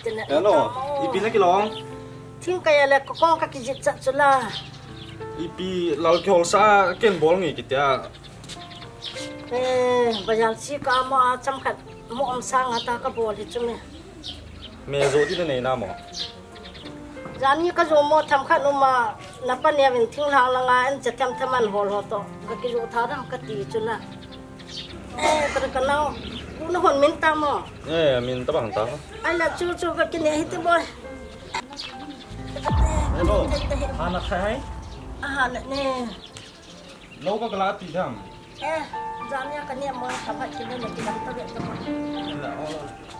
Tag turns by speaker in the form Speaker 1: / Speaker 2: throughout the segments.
Speaker 1: titin.
Speaker 2: Ano? Ipi na kilong.
Speaker 1: Ting kaya le ko kong kakijit sa chula.
Speaker 2: Ipi lau kyol sa ken bol ngi kitya.
Speaker 1: Eh, bayan si ka mo a cham khat mo om sang ata ka bol hi chume.
Speaker 2: Me zo di ne na mo.
Speaker 1: Zani ka zo mo tham khat no ma na pa ne vin ting hang la nga an cha tham thaman hol ho to. Ka ki zo tha ram ka ti chula. Eh, ka ka nau. Na hon min ta mo.
Speaker 2: Eh, min ta bang ta.
Speaker 1: Ai la chu chu ka ki ne hi te boy.
Speaker 2: Hello. Hana khai.
Speaker 1: Ah, na ne.
Speaker 2: Lo ka kala ti tham.
Speaker 1: Eh, zani ka ne mo tham khat ki ne ne ki dam ta be ta mo.
Speaker 2: La o.
Speaker 3: Hồi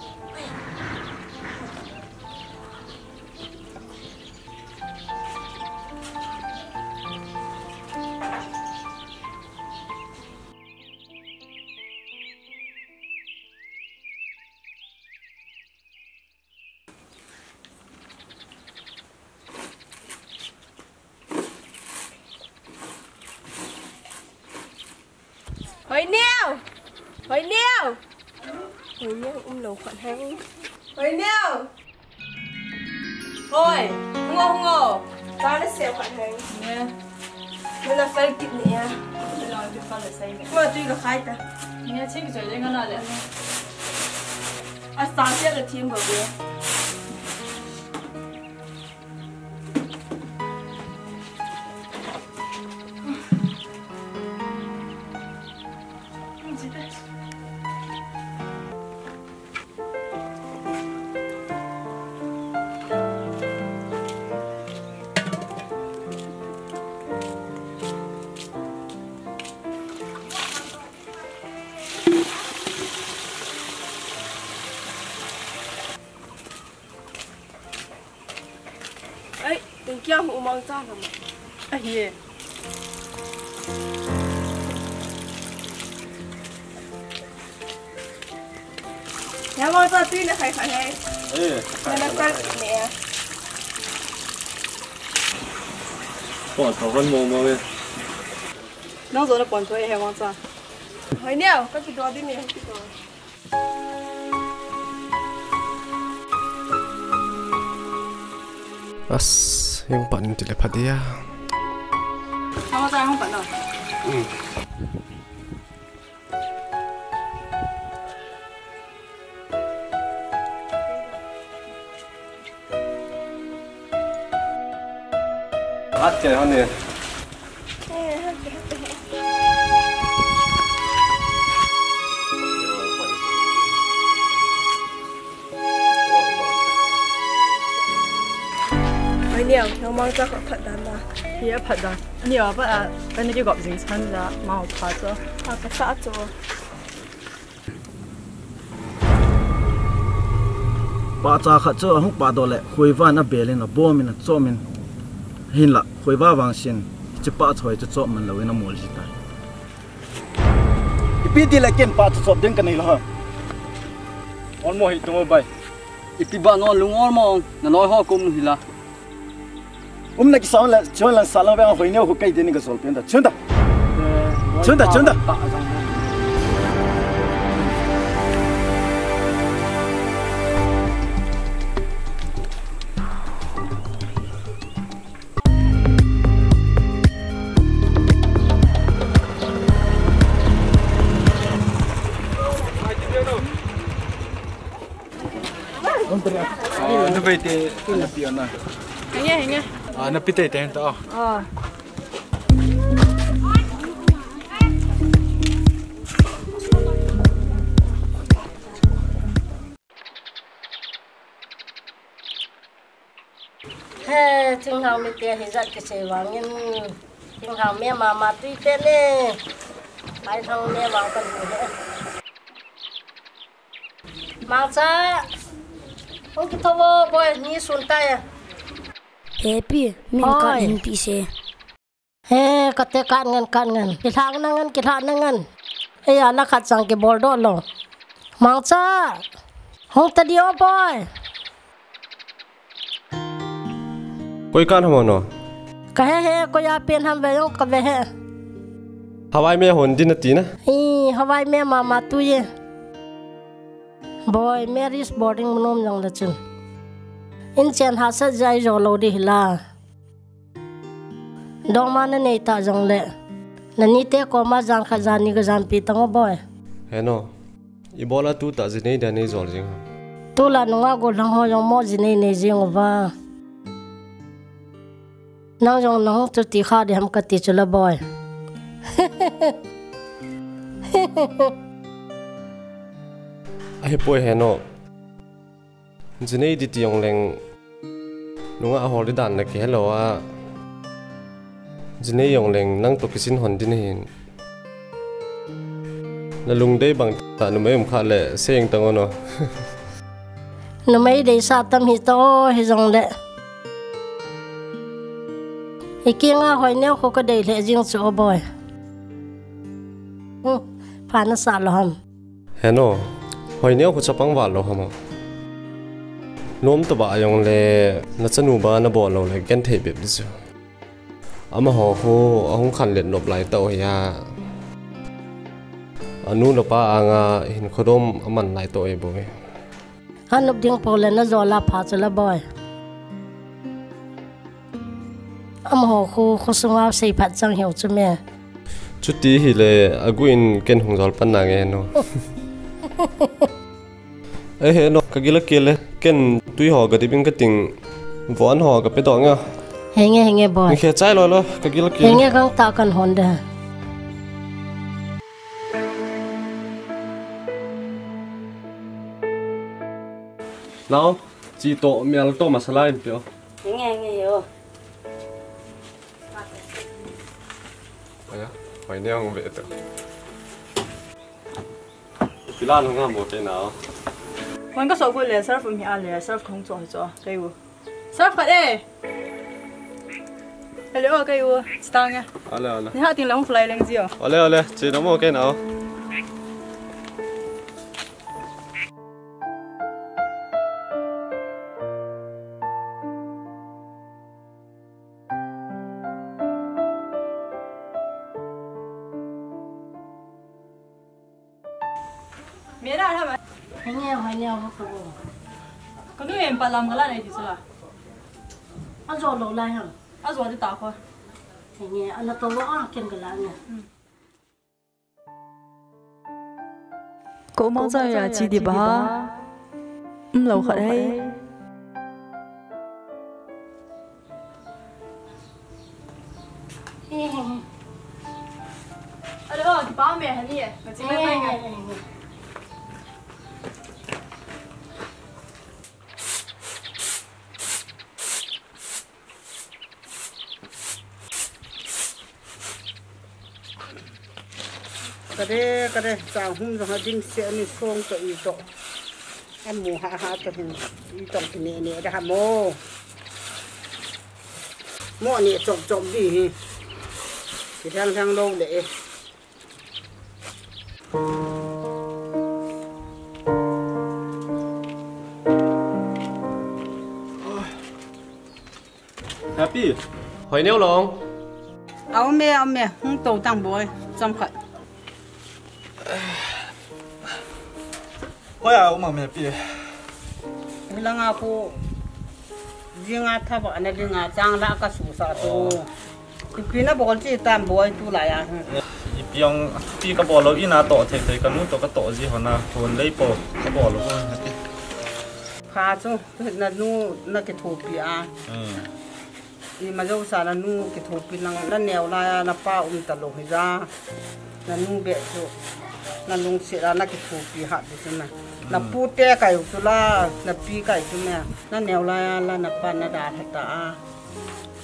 Speaker 3: hiền nhà mong cho tuy là phải phải hay
Speaker 2: Eh.
Speaker 3: nhà nó phải nè
Speaker 2: Ko thau kan mo mo we.
Speaker 4: Nó rồi nó còn thuê hay ngon sao
Speaker 3: hỏi nèo các cái đồ đi nè cái đồ.
Speaker 5: As, yung panin telepatia.
Speaker 4: Không có ra không phải đâu
Speaker 2: Hát ke ha ne.
Speaker 3: hỏi nèo nhà mong cho các phật đàn mà
Speaker 4: Thì phải đâu Nhiều vậy à Cái này cái gặp dính chăn ra Mà học phá cho
Speaker 3: à cái xã cho
Speaker 6: pa cha kha cho hu pa do le khuiwa na belin a bom in a chomin hin la khuiwa wang sin chi pa choi chu cho man lo in a mol ji ta ipi di la ken pa chu chop ding kan nei lo ha.
Speaker 2: On mo hi tu mo bai.
Speaker 7: ipi ba no lungol mong na noi ho kum nu hila
Speaker 6: um na ki sawn la chon la salang wa hoi ne ho kai de ni ga sol pen da đó da đó da đó da
Speaker 7: ta
Speaker 2: det na piona.
Speaker 4: Hình nghe hình nghe
Speaker 2: Ah, na pite ten ta.
Speaker 4: Ờ
Speaker 1: he thing hang mi te hi zat ke se wangin thing hang me ma ma tui te ne bai thang ne wang kan hu he mang cha ông cái thô boy ni sun ta ya
Speaker 8: Happy, min
Speaker 1: Oi.
Speaker 8: ka in pi se.
Speaker 1: he ka te kan ngan kan ngan ki thang na ngan ki thang na ngan e ya la khat sang ke bol do lo mang cha hong ta dio boy
Speaker 9: Koi kan hamo no.
Speaker 1: ka he he ko ya pen ham ve yong ka ve he
Speaker 9: Hawaii me hon din ati na.
Speaker 1: i hawai me ma ma tu ye boy mary's boarding nom jong la chun in chen ha sa jai jo lo di la dong ma na nei ta jong le na ni te ko ma jang kha jan ni ga jan pi tang boy
Speaker 9: He no. Ibola tu ta zinei da nei zol jing.
Speaker 1: tu la no nga go lang ho yong mo ji nei jing ba nang jong nang tu ti kha de ham ka ti chula boy
Speaker 9: Ai poi he no. จะนี่ดิติยงเลงนุงอาหอลิดันนะแค่เรอวะจะนี่ยองเล
Speaker 1: งนั่งตกกินหอนดินเห็นแล้วลุงได้บังตาห
Speaker 9: นูไม่ผมขาดแลยเสียงตังอนาะ
Speaker 1: หนูไม่ได้ซาตำหิโตหิจงเหละไอ้เกี่ยงอาหอยเนี่ยเขาก็ได้แหละจิงสอบอยผ่านสาร์หรอฮะเ
Speaker 9: ฮ้โนหอยเนี่ยเขาจบปังหวานหรอฮะมั้ง Nom to ba yong le na chanu ba na bo lo le gen thei beb zu. Ama ho ho ahong khan let nop lai to ya. Anu lo pa anga hin khodom aman lai to e boy.
Speaker 1: hắn nộp điên phố lên nó gió la phá cho là boy âm hồ khu khu sung áo xây phát chẳng hiểu
Speaker 9: Chu ti hi le aguin ken hong zol pan na nge no. E he no kagila kele ken tui ho ga dibing ka ting von ho ga pe do nga.
Speaker 1: hề nghe hề nghe boy
Speaker 9: Ni khe chai lo lo kagila
Speaker 1: hề
Speaker 9: kele.
Speaker 1: nghe găng tạo cần hồn đà
Speaker 9: Now, chi to mial to masala in pio.
Speaker 1: nghe nghe hiểu
Speaker 4: Wan ka so ko le surf mi a le surf khong cho cho kai wo. Surf khat e. Hello kai wo. Stang ya.
Speaker 9: Ale ale.
Speaker 4: Ni ha tin long fly leng ji o.
Speaker 9: Ole ole, chi no mo ke na.
Speaker 4: Me ra ha ma.
Speaker 1: hề nghe hỏi neo nó có
Speaker 4: pa lam ga la nei ti sala.
Speaker 1: ăn gió lâu lại hầm
Speaker 4: A zo di ta ko.
Speaker 1: hề nghe ăn nó to quá kiên cái lá nha
Speaker 4: Ko mo za ya chi di ba. Um lo khat hai.
Speaker 10: Chàng hung rồi đinh xe ni xong cho ý tổ. Em mù hạ hạ cho hình ý tổng cái nè nè đã mô. Mô nè trộm trộm đi thì thang thang lâu để?
Speaker 9: Happy. Hoy neo long.
Speaker 10: áo mẹ áo mẹ hung tổ tăng bồi trong khẩn
Speaker 2: Hoy à mà mẹ pi.
Speaker 10: bilang aku dia ngata ba na dia ngata la ka susah tu Pina bol ci tam boy tu la ya
Speaker 2: I piang pi ka bol lo ina to the the kan nu to ka to ji hona hon lei po ka bol lo ko hati.
Speaker 10: kha chu na nu na ke thu pi a
Speaker 2: Ừ.
Speaker 10: i ma zo sa na nu ke thu pi lang na neo la na pa um ta lo hi ra na nu be chu na lung si ra na ki thu pi ha di sina na pu te kai tu la na pi kai tu me na neu la la na pa na da tha ta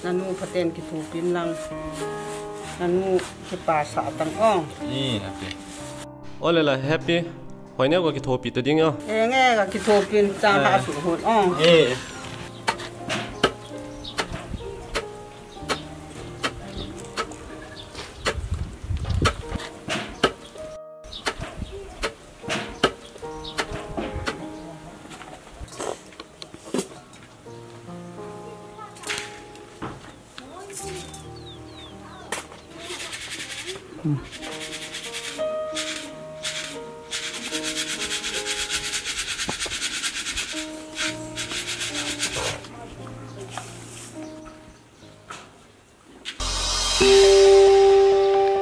Speaker 10: na nu phaten ki thu pin lang na nu ki pa sa tang ong
Speaker 2: i happy
Speaker 5: ole la happy hoi ne ko ki thopi to ding yo
Speaker 10: e nge ga ki thu pin chang ha su hon ong
Speaker 2: e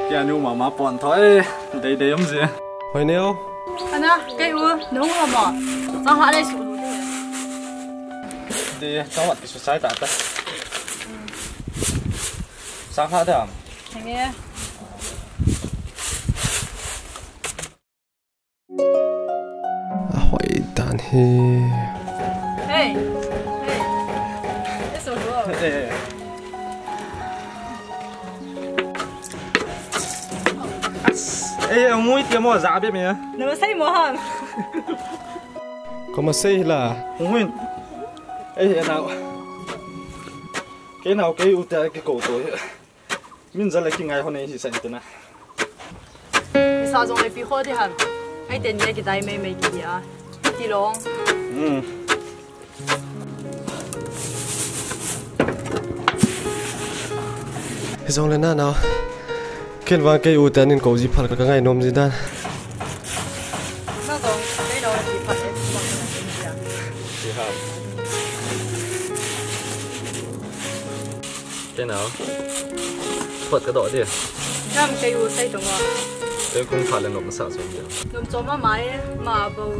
Speaker 2: kia nhu mà mà bọn thôi. Đây đây ông gì?
Speaker 5: Hoi ne o
Speaker 4: anh à cái u nấu ngon mà sao họ đây sụt
Speaker 2: đi cháu mặt cái số sai tạ ta sáng phát thế à
Speaker 4: nghe.
Speaker 5: A hoi dan hi
Speaker 2: mũi tiêm mỏ dạ biết mày
Speaker 4: nấu say mỏ hả
Speaker 5: ko ma sei la
Speaker 2: ông huynh ê thế nào? Cái nào cái ưu tiên cái cổ tôi mình giờ lại cái ngày hôm nay thì sẽ thế nào
Speaker 4: cái sao giống lại bị khó thì hả? Ai tiền nhé cái đại mấy mấy cái à. Đi long
Speaker 2: ừ.
Speaker 5: Hi zong le na na ken wa ke u tan in ko ji phal ka ngai nom ji dan
Speaker 4: nó còn cái đó là bị phạt đấy?
Speaker 2: Thì hả cái nào? Phật cái đó đi.
Speaker 4: Nam cái u say đúng không
Speaker 2: cái cũng phải là nó cũng sợ rồi
Speaker 4: nung cho mà máy mà bầu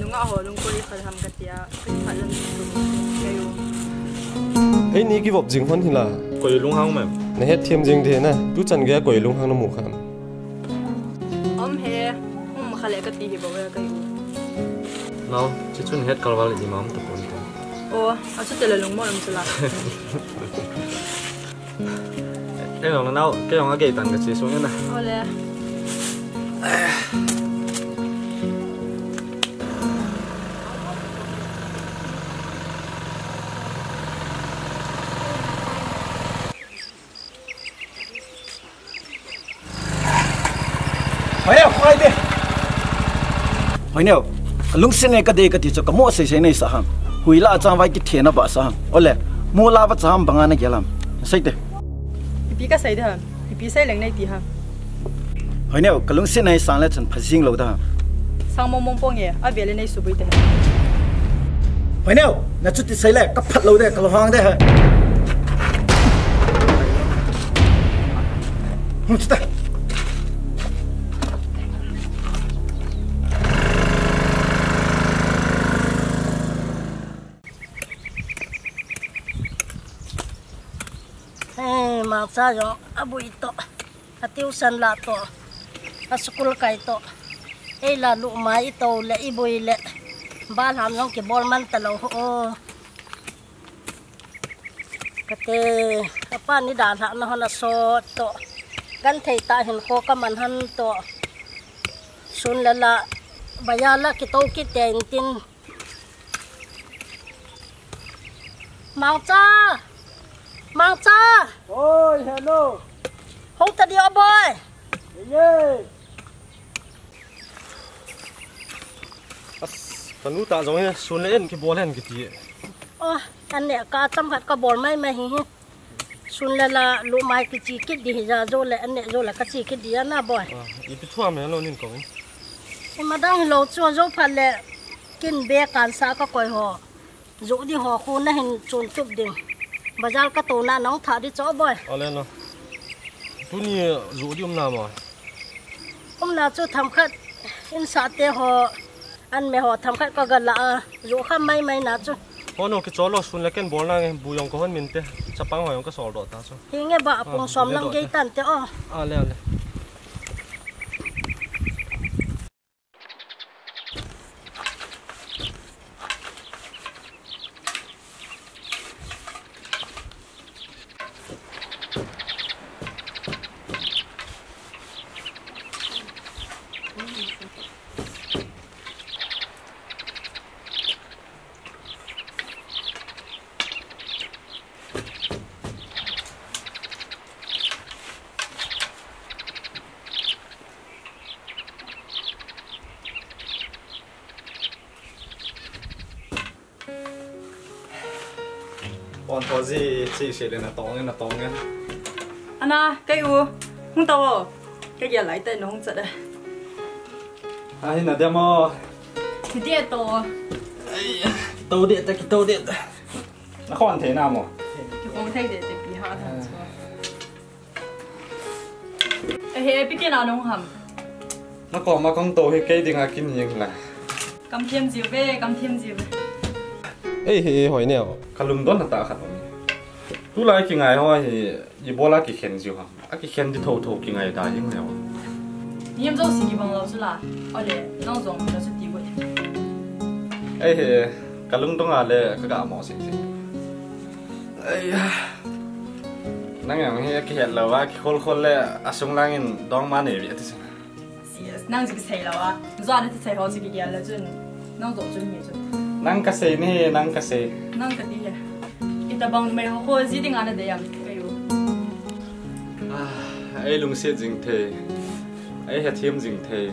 Speaker 4: nung ngã hồ nung cô đi phải làm cái tia cái phải làm cái u
Speaker 5: ei ni ki vop jing hon hi la
Speaker 2: coi lung hang mà
Speaker 5: na het thiam jing the na tu chan ge koi lung hang na mu kham
Speaker 4: om he om khale cái tia bầu cái u
Speaker 2: nào chỉ chun hết cả vào gì mà không tập ổn
Speaker 4: ô à chút tiền là lung mò làm sao
Speaker 2: cái nào nó nào cái nào cái tặng cái gì xuống này
Speaker 4: ô lẽ
Speaker 6: hui la trang vai cái tiền nó bảo sao ham ole mua la bắt trang bằng anh cái làm. Xây đi.
Speaker 4: Bị cái say đó bị say lần này tia ha
Speaker 6: hỏi nè cái lung xin này sang lại chân phát sinh lâu đó
Speaker 4: sang mong mong bông ye à về lên này sụp đi
Speaker 6: hỏi nè nó chút thì xây lại cái phát lâu đấy cái hoang đấy hả? Không chút đấy
Speaker 1: เ sak sa yo abu ito. Atiu san la to asukul kai to ei la lu mai ito eh, le ibui le ban ham long ki bol man talo ho kate apa, ni dan ha na hona so to. Gan thei ta, hin ko ka man han to. Sun la la bayala ki to ki ten tin mau cha mang cha
Speaker 6: ôi hello.
Speaker 1: Không ta đi ở bơi
Speaker 6: yeah
Speaker 5: lu ta zong he sun le en ki bol hen ki ti
Speaker 1: ô anh nè cá chăm hạt cá bồn mấy mấy hi sun là là lũ mai cái chi cái đi ra rồi lại anh nè rồi là cái chi cái đi na boy
Speaker 5: i pi thua me lo nin ko
Speaker 1: mà đang lâu chua rồi phải lệ kinh bé cán sa có coi họ dỗ đi họ khu na hình trốn chụp đỉnh bà giao cái tổ na nóng thả đi chỗ boy
Speaker 5: ale no tu ni zu di um na ma
Speaker 1: ông nào chú thầm khát in sa tê họ anh mẹ họ thầm khát có gần là dỗ khăm mấy mấy nào chú.
Speaker 5: Ho no ki cholo sun le ken bol na nge bu yong ko hon min te chapang ho yong ka sol do ta so
Speaker 1: hi nghe bà bông xóm lăng gây tàn tê ô.
Speaker 5: Ale ale
Speaker 2: sẽ lên là tông lên là tông nha
Speaker 4: anh à cái u không tao cái gì lại tên nó không chật đấy
Speaker 2: à hiện là demo
Speaker 4: thì tiếc to
Speaker 2: tàu điện ta cái tàu điện. Nó còn thế nào mà.
Speaker 4: Cái không thấy để để bị hạ thằng ê ê biết cái nào nó hầm
Speaker 2: nó còn mà con tàu hay cây thì ngài kinh nhiều là
Speaker 4: cầm thêm gì về cầm thêm gì về.
Speaker 5: Ấy thì hỏi nèo.
Speaker 2: Cả lùng đó là ta khát 出来进来，我是伊无拉去现就哈，啊几现就偷偷进来答应了。
Speaker 4: 你们做是伊帮老师啦，我咧弄种就是地位。
Speaker 2: 哎呀，噶弄东啊咧，噶搞毛事。哎呀，那样去去现了哇，去看看咧，阿兄人因当妈的别的。
Speaker 4: 是啊，那样子去了哇，你说阿你去拆好几个家了，准弄多准备准。
Speaker 2: 那个谁呢？那个谁？
Speaker 4: 那个地。一大帮没好好一定按的这样，哎呦，
Speaker 2: ấy lùng xe dinh thế ấy hệ thêm dinh thế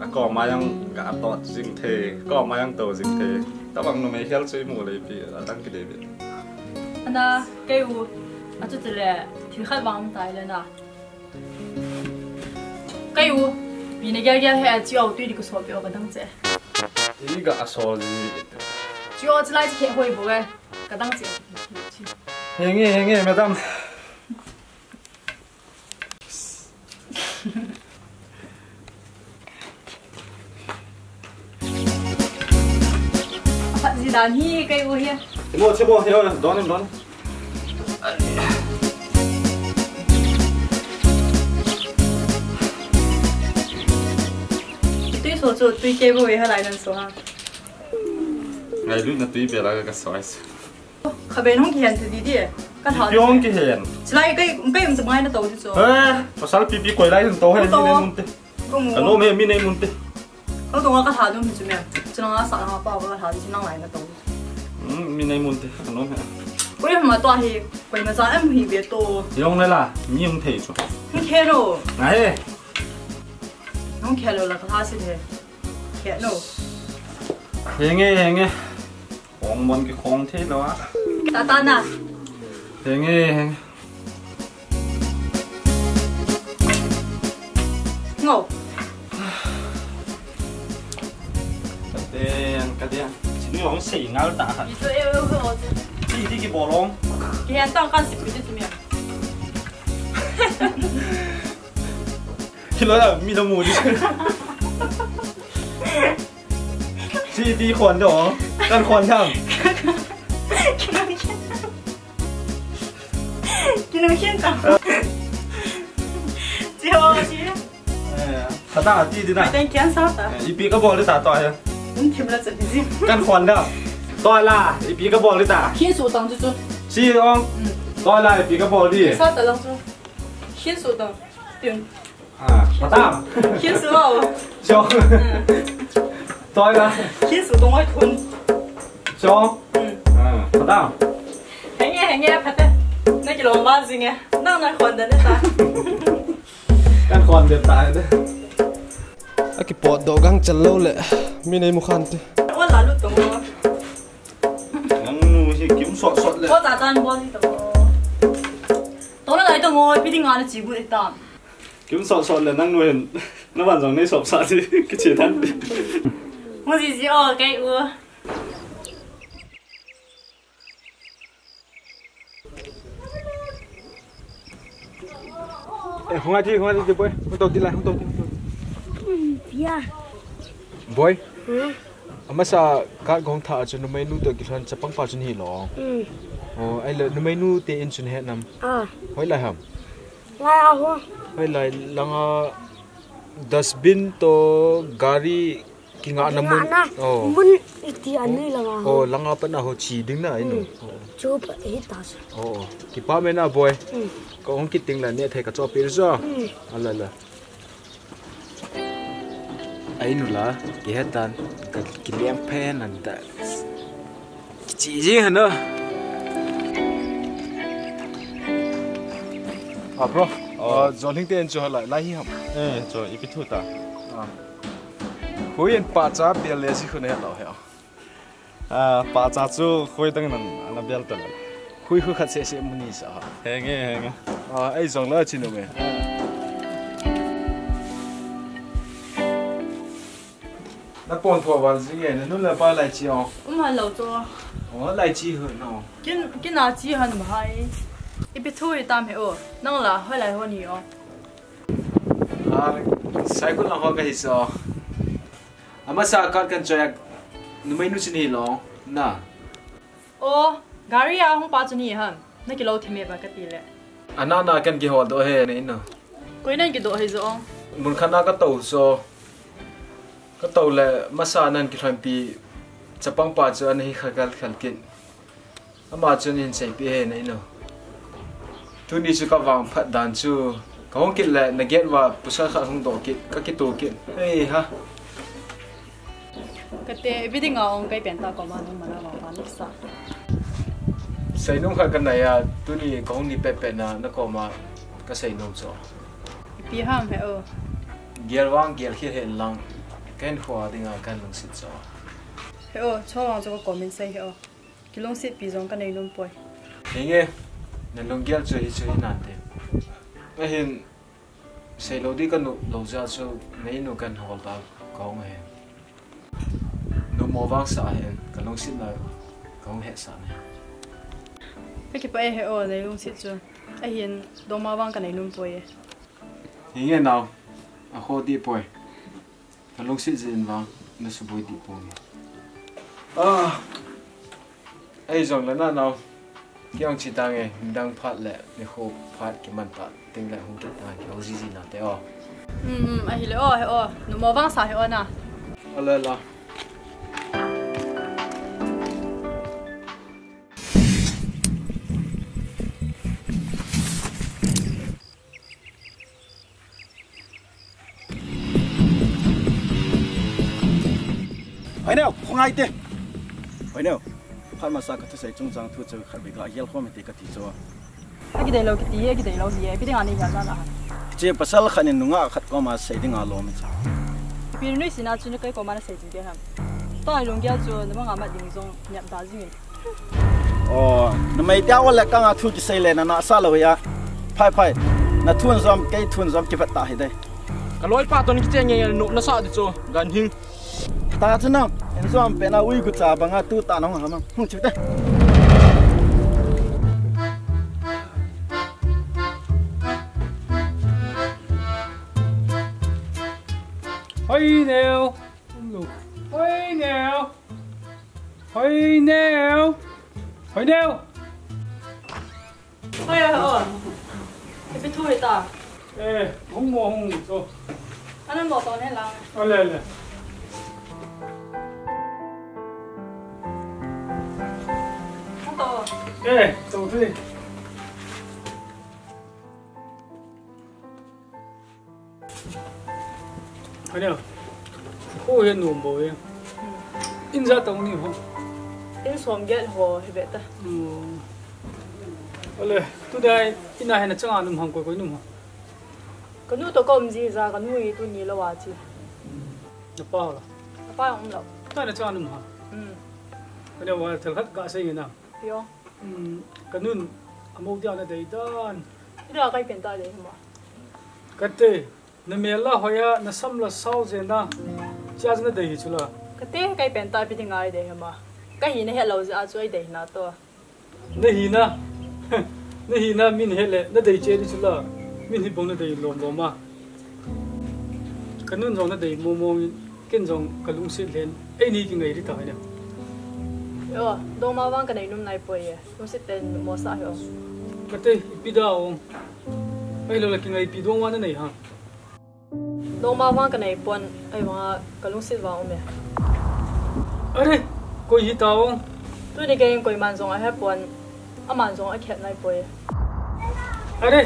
Speaker 2: à có mà yang gà tọt dinh thế có mà yang tàu dinh thế ta bằng nó mấy help chơi mù lấy bị là đăng cái đấy bị
Speaker 4: 那给我，啊就这嘞，挺很忘带了呢。给我，比那个个还只要对这个手表个档子，
Speaker 2: ý gà sò gì
Speaker 4: 只要只来去开会不个，个档子。
Speaker 2: nghe nghe nghe madam
Speaker 4: Phận gì đàn hi cây u hi.
Speaker 2: Thế mua xe mua theo đón em đón
Speaker 4: Tuy số chỗ tuy cây bùi hay lại lần số ha.
Speaker 2: ngày lúc nó tùy bè là cái sỏi
Speaker 4: khá bên không hiền thì đi đi cái thằng
Speaker 2: đi không hiền
Speaker 4: chỉ lại cái bé không ngay nó tàu chứ rồi
Speaker 2: ê mà sao pi pi quay lại thằng tàu hay mình em muốn tê anh nói mình em muốn tê
Speaker 4: nó tàu cái thằng chúng mình chỉ nó sợ nó bao cái thằng chỉ nó lại nó tàu
Speaker 2: mình em muốn tê anh
Speaker 4: nói bây giờ mà tao thì quay mà sao em thì biết tàu thì
Speaker 2: không đấy là mình không thể rồi
Speaker 4: không thể rồi
Speaker 2: này
Speaker 4: không thể rồi là cái thằng gì thế thể rồi
Speaker 2: hẹn nghe hẹn nghe kong mon cái kong thế đó
Speaker 4: ta ta nè
Speaker 2: thế nghe
Speaker 4: ngủ
Speaker 2: cái đen cái đen chỉ nuôi ông xỉ ngáo đã
Speaker 4: hả chỉ yêu yêu cái gì chỉ
Speaker 2: đi cái bò lông
Speaker 4: cái hàng tao ăn xỉ cái gì thế miệng
Speaker 2: thì nói là mi đâu mùi đi ซีซีขนโอกั
Speaker 4: นขนช่างกิน
Speaker 2: น้ำเค็ม
Speaker 4: กินน้ำ
Speaker 2: เค็มจังเจีย
Speaker 4: วจีขาตา
Speaker 2: จีจีน่ะไม่ต้องแก้
Speaker 4: ซาวตา
Speaker 2: อีปีก็บอกเลย
Speaker 4: ตาต่อยมันทิ
Speaker 2: มละ
Speaker 4: จะดี
Speaker 2: จิกัน
Speaker 4: ขนเด้อ
Speaker 2: ต่
Speaker 4: อ
Speaker 2: ยละ
Speaker 5: อีปีก็บอกเลยตา
Speaker 4: ขี้สูตังจุ๊จุ๊
Speaker 5: ซีอ่องต่อยละอีปีก็บอกดิ
Speaker 4: ซาวตาลังจุ๊ขี้สูตังตึง
Speaker 2: อ่าขาตา
Speaker 4: ขี้สูเอา
Speaker 2: เจ้า tôi là
Speaker 4: kiss của tôi mới thun
Speaker 2: cho.
Speaker 4: Ừ.
Speaker 2: À. Thật à
Speaker 4: hãy nghe hãy nghe thật đấy. Nó chỉ là ba gì nghe. Nó là khoản đấy ta.
Speaker 2: Căn
Speaker 5: khoản đẹp tại đấy. Aki pot do gang chalo le mine mu khan
Speaker 4: te là la lu to
Speaker 2: ngang nu si kiếm sọt
Speaker 4: sọt lệ, ko ta tan bo ni to to la dai to biết đi ding là chỉ bu ta
Speaker 2: kiếm sọt sọt lệ nang nu nó bạn rằng này sọp sọt thì cái chế thân
Speaker 4: Mua gì gì ở cái ủa.
Speaker 11: không ai đi không ai đi boy không tàu đi lại không tàu đi
Speaker 8: Bia.
Speaker 11: boy mà sao các con thả cho nó mấy nu tự kỹ thuật chập băng phá chân hi lo
Speaker 8: Ừ.
Speaker 11: ồ ai là nó mấy nu tiền in chân hết năm
Speaker 8: À.
Speaker 11: hỏi lại hầm
Speaker 8: Ngay à hô.
Speaker 11: hỏi lại lang dustbin to gari kinga na mun
Speaker 8: na.
Speaker 11: ồ.
Speaker 8: Mun iti ano lang ah.
Speaker 11: ồ lang pa na ho chi ding na ino
Speaker 8: Chupa itas.
Speaker 11: ồ. Ki pa me na boy
Speaker 8: Ừ.
Speaker 11: ko ong ki ting la ne the ka cho pir zo
Speaker 8: Ừ.
Speaker 11: ala la ai nu la ki hetan ka ki liam pen an da chỉ gì hả nữa à bro. Ờ giờ linh tiền cho lại lại hi hầm
Speaker 2: ê, rồi ít chút ta,
Speaker 11: hui in pa cha bel le si khune lo hả?
Speaker 2: à ah, pa cha chu khoi tang nan an bel tan
Speaker 11: hui hu khat se se muni sa.
Speaker 2: He nge he nge
Speaker 11: à ah, ai zong la chinu me. Nó bọn thua vào gì vậy nó là ba lại chi không
Speaker 4: không phải lẩu cho
Speaker 11: ồ lại chi hơn
Speaker 4: không cái cái nào chi hơn mà hay ít biết thôi tam hiểu nó là hơi lại hơn nhiều ah,
Speaker 11: à sai cũng là họ cái gì sao amasa kat kan chayak numai nu chini lo na.
Speaker 4: O gari a hong pa chini han. Na ki lo theme ba ka ti le.
Speaker 11: Ana na kan ki ho do he ne na.
Speaker 4: Koi nan ki do he zo
Speaker 11: mun na ka tau so. Ka tau le masa nan ki thlam pi chapang pa chu an hi khagal khalkin ama chun in sei pi he ne na. Tu ni chu ka wang phat dan chu. Ka hong ki le na get wa pusha kha hong do ki ka ki to ki ei ha
Speaker 4: cái tê biết đi ngon cái biển tao có mà nhưng mà nó vào
Speaker 11: bán lúc sao xây nông khai cái này à tôi đi có đi bẹp bẹp à nó có mà cái xây
Speaker 4: nông rồi bị ham
Speaker 11: phải ờ gear vang gear khi hiện lăng cái khóa đi ngang cái
Speaker 4: lông xịt rồi phải ờ cho vang cho comment xây ờ cái lông xịt bị giống cái này luôn bồi
Speaker 11: thế nghe nên lông gear chơi chơi nản thế hiện xây lâu đi cái lô lô ra cho mấy nô cái hồ tao có nghe he. Nu mo vang sa hen, ka long sit na kong he sa ne.
Speaker 4: 佢佢摆系哦，内容识咗，一现东马湾个内容背嘅。
Speaker 11: Hinge now, a ho di poi. Ka long sit zin vang, na su boi di poi. Ah, ai zong la na now. Kiang chi tang e, dang phat le, ni ho phat ki man ta, ting le hong ki ta, ki ho zi zi na te o.
Speaker 4: 嗯嗯，系咧哦系哦，你冇帮晒系哦嗱。
Speaker 11: Ala la.
Speaker 6: Ai lai te oi no? Khat ma sa ka thu sai chung chang thu chu khat bi ga yel khom te ka ti cho
Speaker 4: a gi dei lo ki ti ye gi dei biết ye bi ding ani ya la
Speaker 6: che pasal khan nu nga khat ko ma sai ding a
Speaker 4: lo mi cha. Bi nu si na chu cái kai mà ma na sai jing ge ham ta long ge chu na mà ma ding zong nyam ta ji
Speaker 6: ờ nó mấy đeo là các cái thu chỉ xây lên là nó sao lâu ya. Phải phải là thun zom cái thun zom chỉ vật hết đấy.
Speaker 7: cái lối phát tuần cái chơi nhẹ nó nó sợ thì cho gần hình
Speaker 6: ta chứ nào em xong bé nào uy của cha bằng tu ta nó hả mà không chịu
Speaker 12: đấy nèo, now, hey Hơi nèo, hơi nèo,
Speaker 4: hơi nèo. Hơi cái bên thôi ta.
Speaker 12: Ê, không mua không được. Anh
Speaker 4: ăn bỏ tao này là. Ờ,
Speaker 12: lẹ lẹ.
Speaker 4: 떴다. 예,
Speaker 12: 또 틀리. 아니야. 호연 누운 뭐예요? 인사
Speaker 4: 동니 호. 인수원 게
Speaker 12: 호, 해배다. 음. 원래 또다이 이나 해나
Speaker 4: 정아 놈 한고 거기 놈. 그누 또 검지 자 그누
Speaker 12: 이 돈이
Speaker 4: 러 와지.
Speaker 12: 아빠.
Speaker 4: 아빠 형 나.
Speaker 12: 나는 정아 놈 하.
Speaker 4: 음.
Speaker 12: 그냥 와 들어갔 가서 이나
Speaker 4: lo?
Speaker 12: Cái là chẳng ăn nụm hồng
Speaker 4: Ừ.
Speaker 12: Cái này là thật khát gã xây như nào
Speaker 4: Yo.
Speaker 12: cái nun amo dia na dei dan
Speaker 4: Ini lah kayak pentas deh semua.
Speaker 12: kate na mela hoya na samla sau je na cha na dei chula
Speaker 4: Kete kayak pentas piti ngai deh semua. Kayak ini hello za cuy deh na to.
Speaker 12: na hi na na hi na min hele na dei che di chula min hi bong na dei lom bo ma kanun jong na dei mo mo ken jong kalung sit len ai ni ki ngai ri ta ne
Speaker 4: Yo, dong ma wang kanai num nai poi ye. Num sit ten mo sa yo.
Speaker 12: kate pida ong ai lo la ki ngai pi dong wa na nei ha
Speaker 4: Dong ma wang kanai pon ai mga kalung sit wang ume.
Speaker 12: are ko hi ta ong
Speaker 4: Tu ni kayak koi man zong ai pon. Aman zong ai ket nai poi.
Speaker 12: are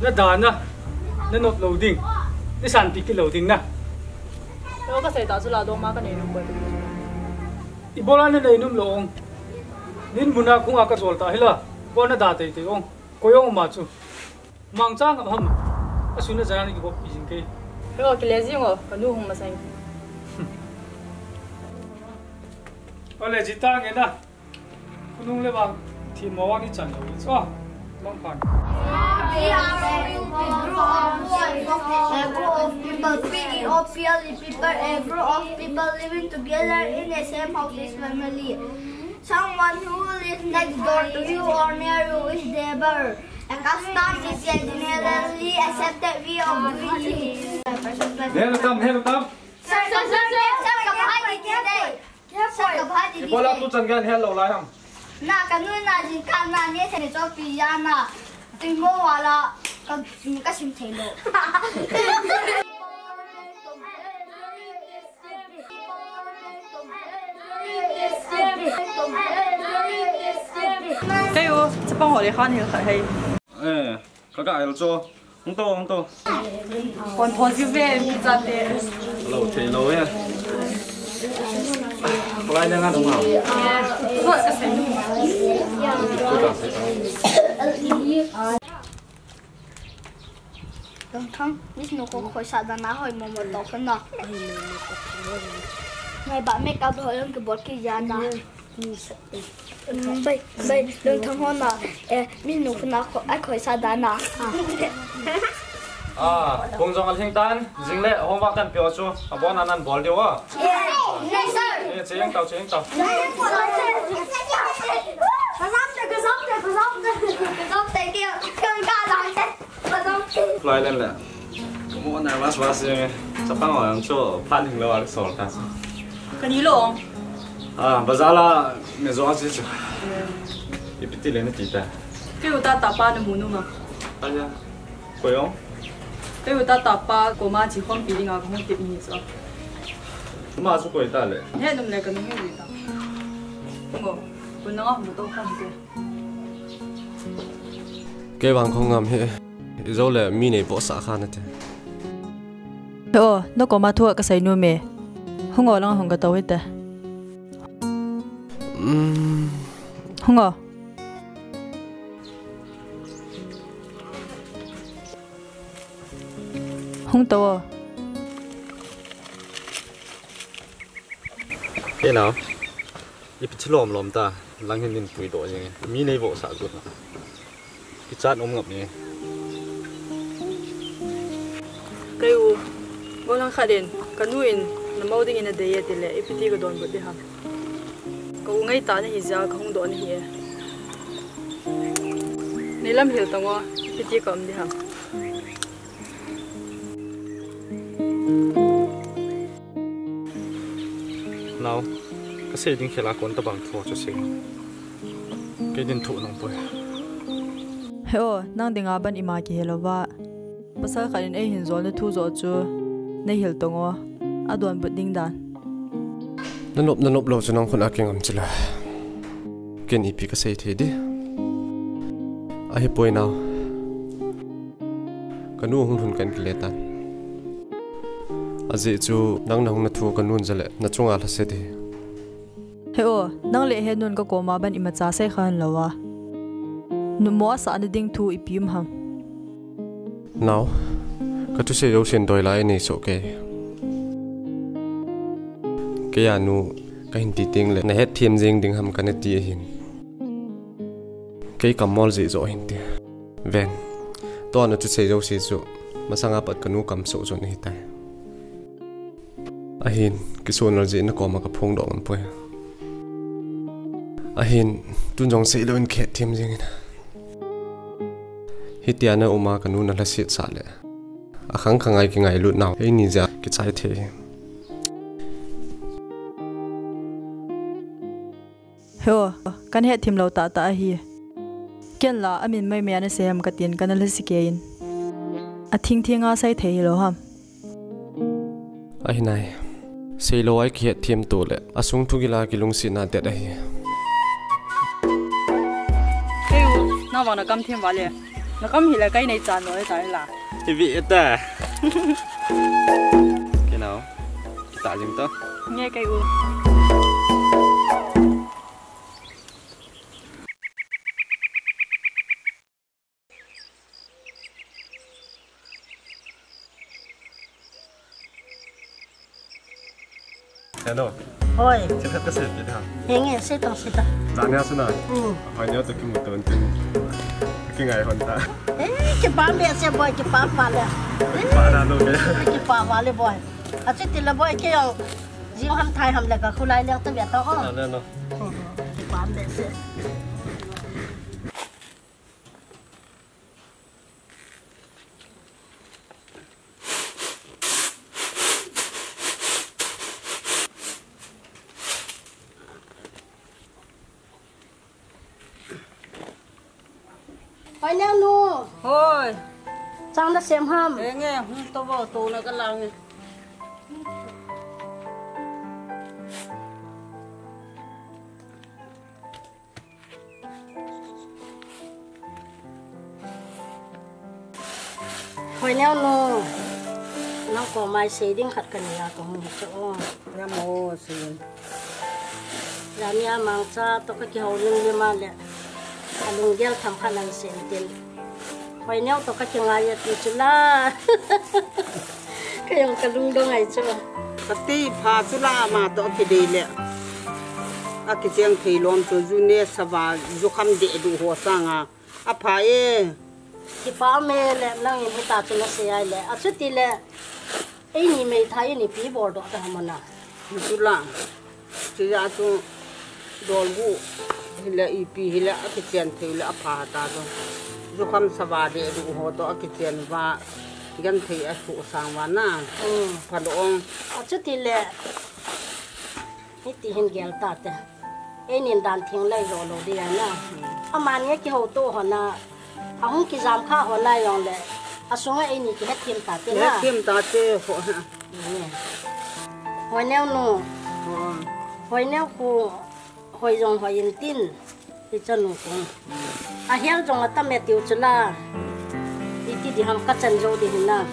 Speaker 12: na da na na not loading ni san pi ki loading na
Speaker 4: Yo ka sai ta chu la dong ma kanai num poi.
Speaker 12: Ibola na nei num long nin muna khung aka chol ta hila bo na da te te ong koyong ma chu mang chang am ham asuna jana ni ko pijin ke
Speaker 4: Yo ki lezi ngo kanu hum masang.
Speaker 12: ole jita nge na kunung le bang thì mà wang đi chân rồi cho mong phản
Speaker 13: We are a group of people, three of really people, a group of people living together in the same house is family. Someone who lives next door to you or near you is neighbor. A custom is generally accepted way of doing things.
Speaker 2: Hello Tam, hello Tam.
Speaker 13: Sir, sir, sir, sir, sir, kapahagi today. Sir, kapahagi
Speaker 2: Ibola
Speaker 13: today.
Speaker 2: tu chân gan hello lại ham.
Speaker 13: Na kanu na jin kan na ne se ne cho pi Tôi mua hòa là Còn mình có xin thầy lộ.
Speaker 4: Cái ưu, sẽ bông hồ đi khăn như khởi
Speaker 2: hay Ê, có gãi là cho. Không tô, không tô
Speaker 4: Còn thô dư về, đi giặt đi
Speaker 2: Lẩu thầy lối à. Lại đang ăn đúng
Speaker 4: không? Dạ. Vợ
Speaker 13: sẽ đúng không? Mis no ko khoi sa da na hoi mo mo to kan na. Ngày bạn make up hồi cái bột kia ya na. Bây bây dong thang ho na, eh mis no ko nà ko ai khoi sa da na.
Speaker 2: À, công dụng al tan, jing le hôm qua kan pio cho. Abon anan bol dio wa.
Speaker 13: Yes, sir.
Speaker 2: Eh, cheng tao, cheng tao. Lại lên lẹ. Mo na vas vas eh. Sa pang wa cho pan hing lo al sol ta.
Speaker 4: cái gì luôn
Speaker 2: À, bazala me zo chi chu. Ipiti le na ti ta.
Speaker 4: cái u ta tập ba nó muốn mà
Speaker 2: Aya. Ko yo.
Speaker 4: cái u ta tập ba của má chỉ không bị đi ngào không tiếp như sao
Speaker 2: Ma su ko ta le.
Speaker 4: hết nằm lại cái nó như vậy ta không có bữa nó không đâu không được
Speaker 9: cái vàng không ngầm hệ rồi là mi này bỏ xả khan thế
Speaker 4: ồ nó có mà thua cái sấy nuôi mẹ không ngờ lăng không có tàu hết ta không ngờ không tàu à
Speaker 2: Thế nào? Ipiti lom lom ta. Lang hin din pui do jeng. Mi nei bo sa gut. Ki chat om ngap ni.
Speaker 4: cái u bố lăng khai đến cái nuôi in nó mau đi in là để thì lẽ ít tí cái đòn bớt đi ham cái u ngay ta này giờ cái không đòn này này làm hiểu tao ngó ít tí cầm đi ham
Speaker 2: Nào. Ka se ding khela kon ta bang tho cho sing. Ke din thu nong poi.
Speaker 4: Heo, nang dinga ban ima ki helova. Pasal khalin e hin zol na thu zo chu. Nei hil tongo. Adon but ding dan.
Speaker 9: nó nộp nó nộp lâu cho nó con ác ngầm chỉ là cái này bị cái gì thế đi ai hiệp bôi nào cái nu hung hung cái cái lệ tan à gì chú nang nang na thu cái nu giờ lệ na chung à là sẽ đi
Speaker 4: Heo, nang le he nun ka ko ma ban ima cha sai khan lawa. Nu mo sa na ding thu ipium ham.
Speaker 9: nào cái chú sẽ yêu xin đòi lại này số cái cái à nu cái hình tí tiếng lệ này hết thêm riêng đình ham cái này tí hình cái cầm mol gì rồi hình tí ven to nó chú sẽ yêu xin chú mà sang apa cái nu cầm số cho này tay à na cái số nó gì nó có mà cái phong độ mình bôi à hình tuân trong sẽ lên khét thêm riêng nè hitiana uma kanu na lasit sa le akhang khangai ki ngai lut naw ei ni ja ki chai the
Speaker 4: Heo, kan he thim lo ta ta hi. Ken la amin mai me na sem ka tien kan la sikein. A thing thinga sai thei lo ham.
Speaker 9: ai nai. Sei lo ai ki het thiam tu le. Asung thu gila ki lung si na te da hi
Speaker 4: Na wa na kam thim wa le. Na kam hi la kai nei chan lo ta la.
Speaker 2: Thì vị ta. Cái nào? Ta jing to.
Speaker 4: Nghe cái u.
Speaker 5: Hello.
Speaker 1: Ôi,
Speaker 5: Xin phép cái sự gì hả?
Speaker 1: hình nghe sẽ tông sẽ tông.
Speaker 5: Dạ nha xin ơi.
Speaker 1: Ừ.
Speaker 5: Hỏi nhớ tôi cái một tuần tin. Cái ngày hôm ta.
Speaker 1: Ê, cái bà mẹ sẽ boy cái bà bà lẹ.
Speaker 5: Bà đã luôn đấy.
Speaker 1: Cái bà bà lẹ boy. À, chứ thì là boy cái ông riêng hầm thai hầm lẹ cả khu lại lẹ tao biết tao
Speaker 5: À
Speaker 1: không?
Speaker 5: lên nó.
Speaker 1: Cái bà mẹ sẽ. Hỏi nhau nu.
Speaker 10: Thôi.
Speaker 1: Trang đã xem hầm.
Speaker 10: Thế nghe, tôi vào tù là cái lăng
Speaker 1: Hỏi nhau nu. Nó có mai xây đinh khát cần nhà có hùng chỗ.
Speaker 10: Nhà mô xin.
Speaker 1: Là nhà mang cha to cái hậu lưng đi mà lẹ. Lưng gel thầm khả năng xem tiền. Hỏi nhau to cái ngay ya tu chula. Cái ông cái lưng đó ngay cho.
Speaker 10: Pati pha chula mà to cái đi lẹ. À cái tiếng thì lom cho du nè sa va du kham de du ho sang à. À pha e.
Speaker 1: Ki pa me le nang in hita chula se ai le. A chu ti le. Ei ni me thai ni pi bor do ta hamana.
Speaker 10: Chula. Chỉ ra tu dol bu. Hila ipi hila à cái tiếng thì là pha ta to. Du kham sa va de du ho to à tiếng va gan thì à phụ sang va na.
Speaker 1: Ừ.
Speaker 10: Pha ông
Speaker 1: A chu ti le. Ni ti hin gel ta te. Ei nin dan thing lai ro lo dia na. A man ye ki ho to hona. A hung ki jam kha ho lai yong le. A sunga ei ni ki het tim ta te na.
Speaker 10: Kim ta tê ho ha.
Speaker 1: Hoi neo nu. Hoi neo ku hoi rong hoi in tin. Ti chân nu kong. A hiel rong a tam me tiu chula. Ti ti di ham ka chan jo di hin na.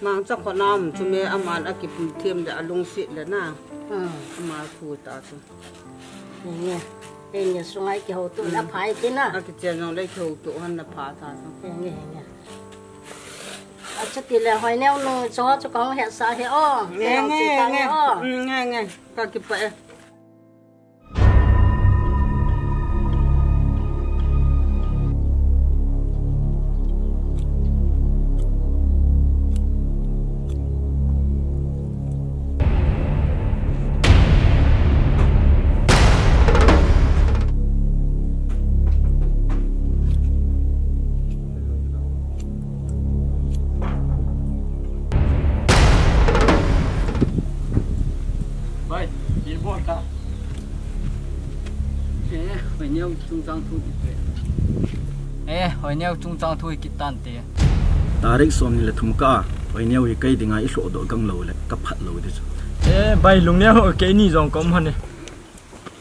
Speaker 10: mang chắc con nam chú mẹ âm an ác bùn thêm để lung xịt là na an thu ta chú
Speaker 1: Nghe. Ei ni sungai ki ho tu na phai ti na.
Speaker 10: ác tiền nó lấy thầu tụ hơn là phá ta chú
Speaker 1: Nghe nghe. A chu ti le hoi neo nu cho cho kong he sa he o.
Speaker 10: nghe nghe nghe nghe nghe cái bệ
Speaker 7: Vậy, nhau trung trang thu đi về. Ê, hồi nhau trung trang thu cái tan tiền.
Speaker 6: Tarik som ni le thum ka. Oi neu hi kai dinga i hlo do gang lo le phat lo de chu.
Speaker 7: Ê, bay lùng neo cái ni dòng công hả nè.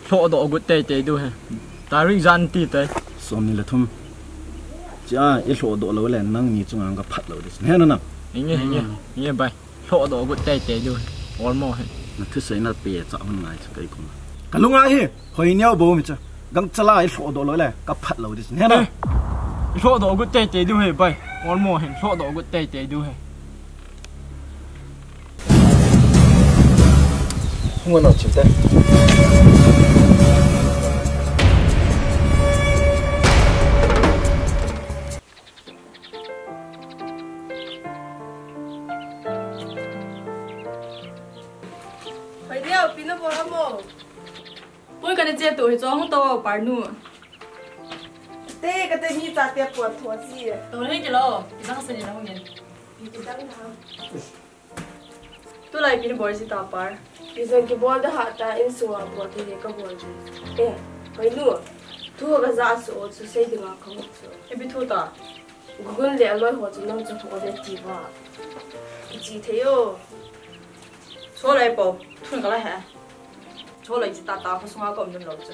Speaker 7: Lộ độ gút tê tê đu hả. Ta rí gian tì tê.
Speaker 6: Som ni le thum. Cha i hlo do lo le nang ni ka phat lo de chu. He na na.
Speaker 7: Nghe, nghe, nghe bay. Lộ độ gút tê tê đu. Ổn mò hả.
Speaker 6: Na thu sai na pe cha hun nai chu kai kum. Ka lunga hi hoi neu bo mi cha. Gang chala i hlo do lo le ka phat lo de chu. He na.
Speaker 7: Lộ độ gút tê tê đu hả bay. Ổn mò hả. Lộ độ gút tê tê đu hả.
Speaker 6: Không có nào chịu tay.
Speaker 3: Hồi
Speaker 4: cái này chia tuổi cho
Speaker 3: cái tên như ta tiệp buồn thua gì à?
Speaker 4: Tôi thấy cái lo, cái đó không nhận.
Speaker 3: Cái đăng thằng.
Speaker 4: Tôi lại pin bôi gì tao bảo.
Speaker 3: Cái dân cái bol đó hạ ta in sủa buồn thì cái bol gì. Ê, hồi nữa. Thua cái số số xây được ngang không số.
Speaker 4: Em biết thua ta.
Speaker 3: Google lẹ lôi hồ chỉ nông cho hồ để chỉ. Chỉ thấy ô.
Speaker 4: Số lại bảo, thua cái lại hả? Số lại chỉ ta ta không xong có mình lâu chứ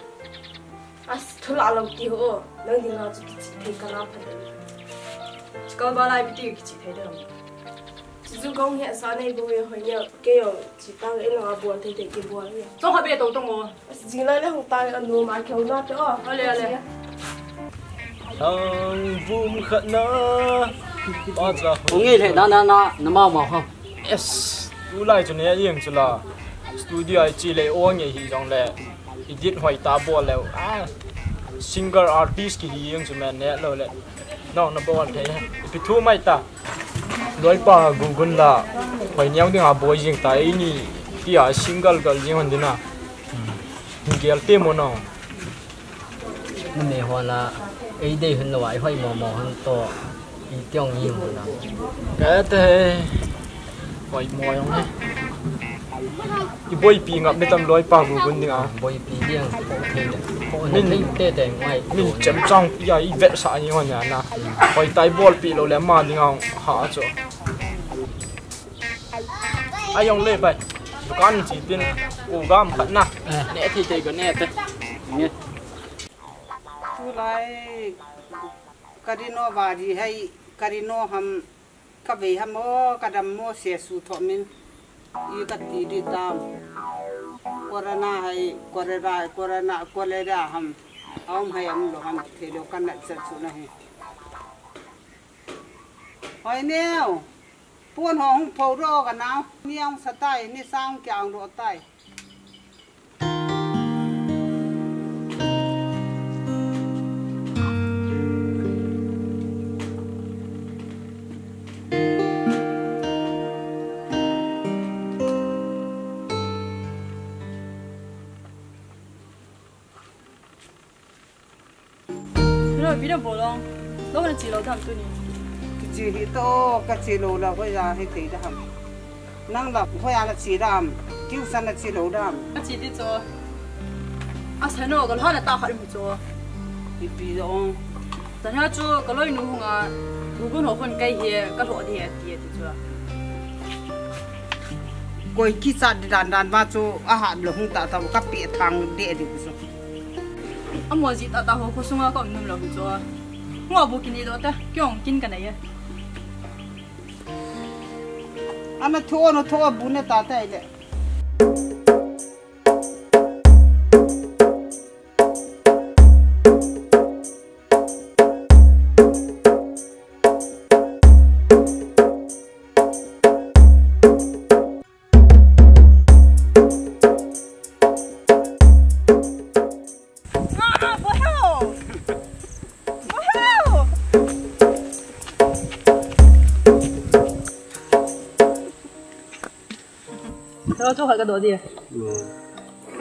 Speaker 4: ba
Speaker 11: vum khẩn nó Bao giờ
Speaker 7: Ông nghe thế đó nó nó nó mau mau không?
Speaker 11: Yes.
Speaker 7: tu lai chu ne yeng chu la studio ai chi le o nge hi jong le edit hoi ta bo le a singer artist ki hi yeng chu man ne lo le. No na bo an the pi thu mai ta. Loi pa google la. Hoi nyang ding a boy jing ta. Ni ti a single gal jing hon dina gel te mo no.
Speaker 14: Mẹ hoa là ấy đây hơn là vài hoài mò mò hơn to ý tiêu nhiều là
Speaker 7: cái thế hoi mo yong he i boy pi ngap ne tam loi pa google ding a
Speaker 14: boy pi ding ko the
Speaker 7: min
Speaker 14: min tê tê ngoài
Speaker 7: min chém trong ya i vet sa ni hon ya na hoi tai ball pi lo le ma ding a ha cho ayong le bai kan chỉ tin u gam na ne thi te ko ne te ne
Speaker 10: tu lai karino bari hay karino ham ka ve ham o kadam mo se su tho min i ka ti di tam corona hay cholera ham am lo ham lâu san la chi lo ram nó chỉ đi อีกัดตีดีตามกรณาให้กรรา
Speaker 4: ยกรณากรราหัมเอา
Speaker 10: ให้อันดอกหัมเทเดียวกันนั่นเสร็จสุ
Speaker 4: ดนะฮะหอยเนียวพว
Speaker 10: นหอ
Speaker 4: งเผารอกันน้ำเมียงสไตนี่สร้างแกงรอไต biết đâu bolong lúc
Speaker 10: này chỉ lâu thầm tôi nhỉ chỉ thì to cái chỉ lâu là bây giờ hay thấy thầm năng là
Speaker 4: bây giờ là chỉ làm cứu sinh là chỉ lâu làm chỉ đi cho à thế nào còn hơn là tao hỏi một chỗ bị bị rồi tao
Speaker 10: nhớ chú, cái lối nụ à nụ con hồ
Speaker 4: con cây hè cái loại thì hè thì thì chỗ coi khi sao đi đàn đàn ba chú à hạt lúa không tạo tao
Speaker 5: cái bịa thằng địa được rồi 啊莫是大大好好送啊个唔能落去做啊我冇见你落得叫人见紧你啊 ana tho no tho bu ne ta ta
Speaker 4: ile Đó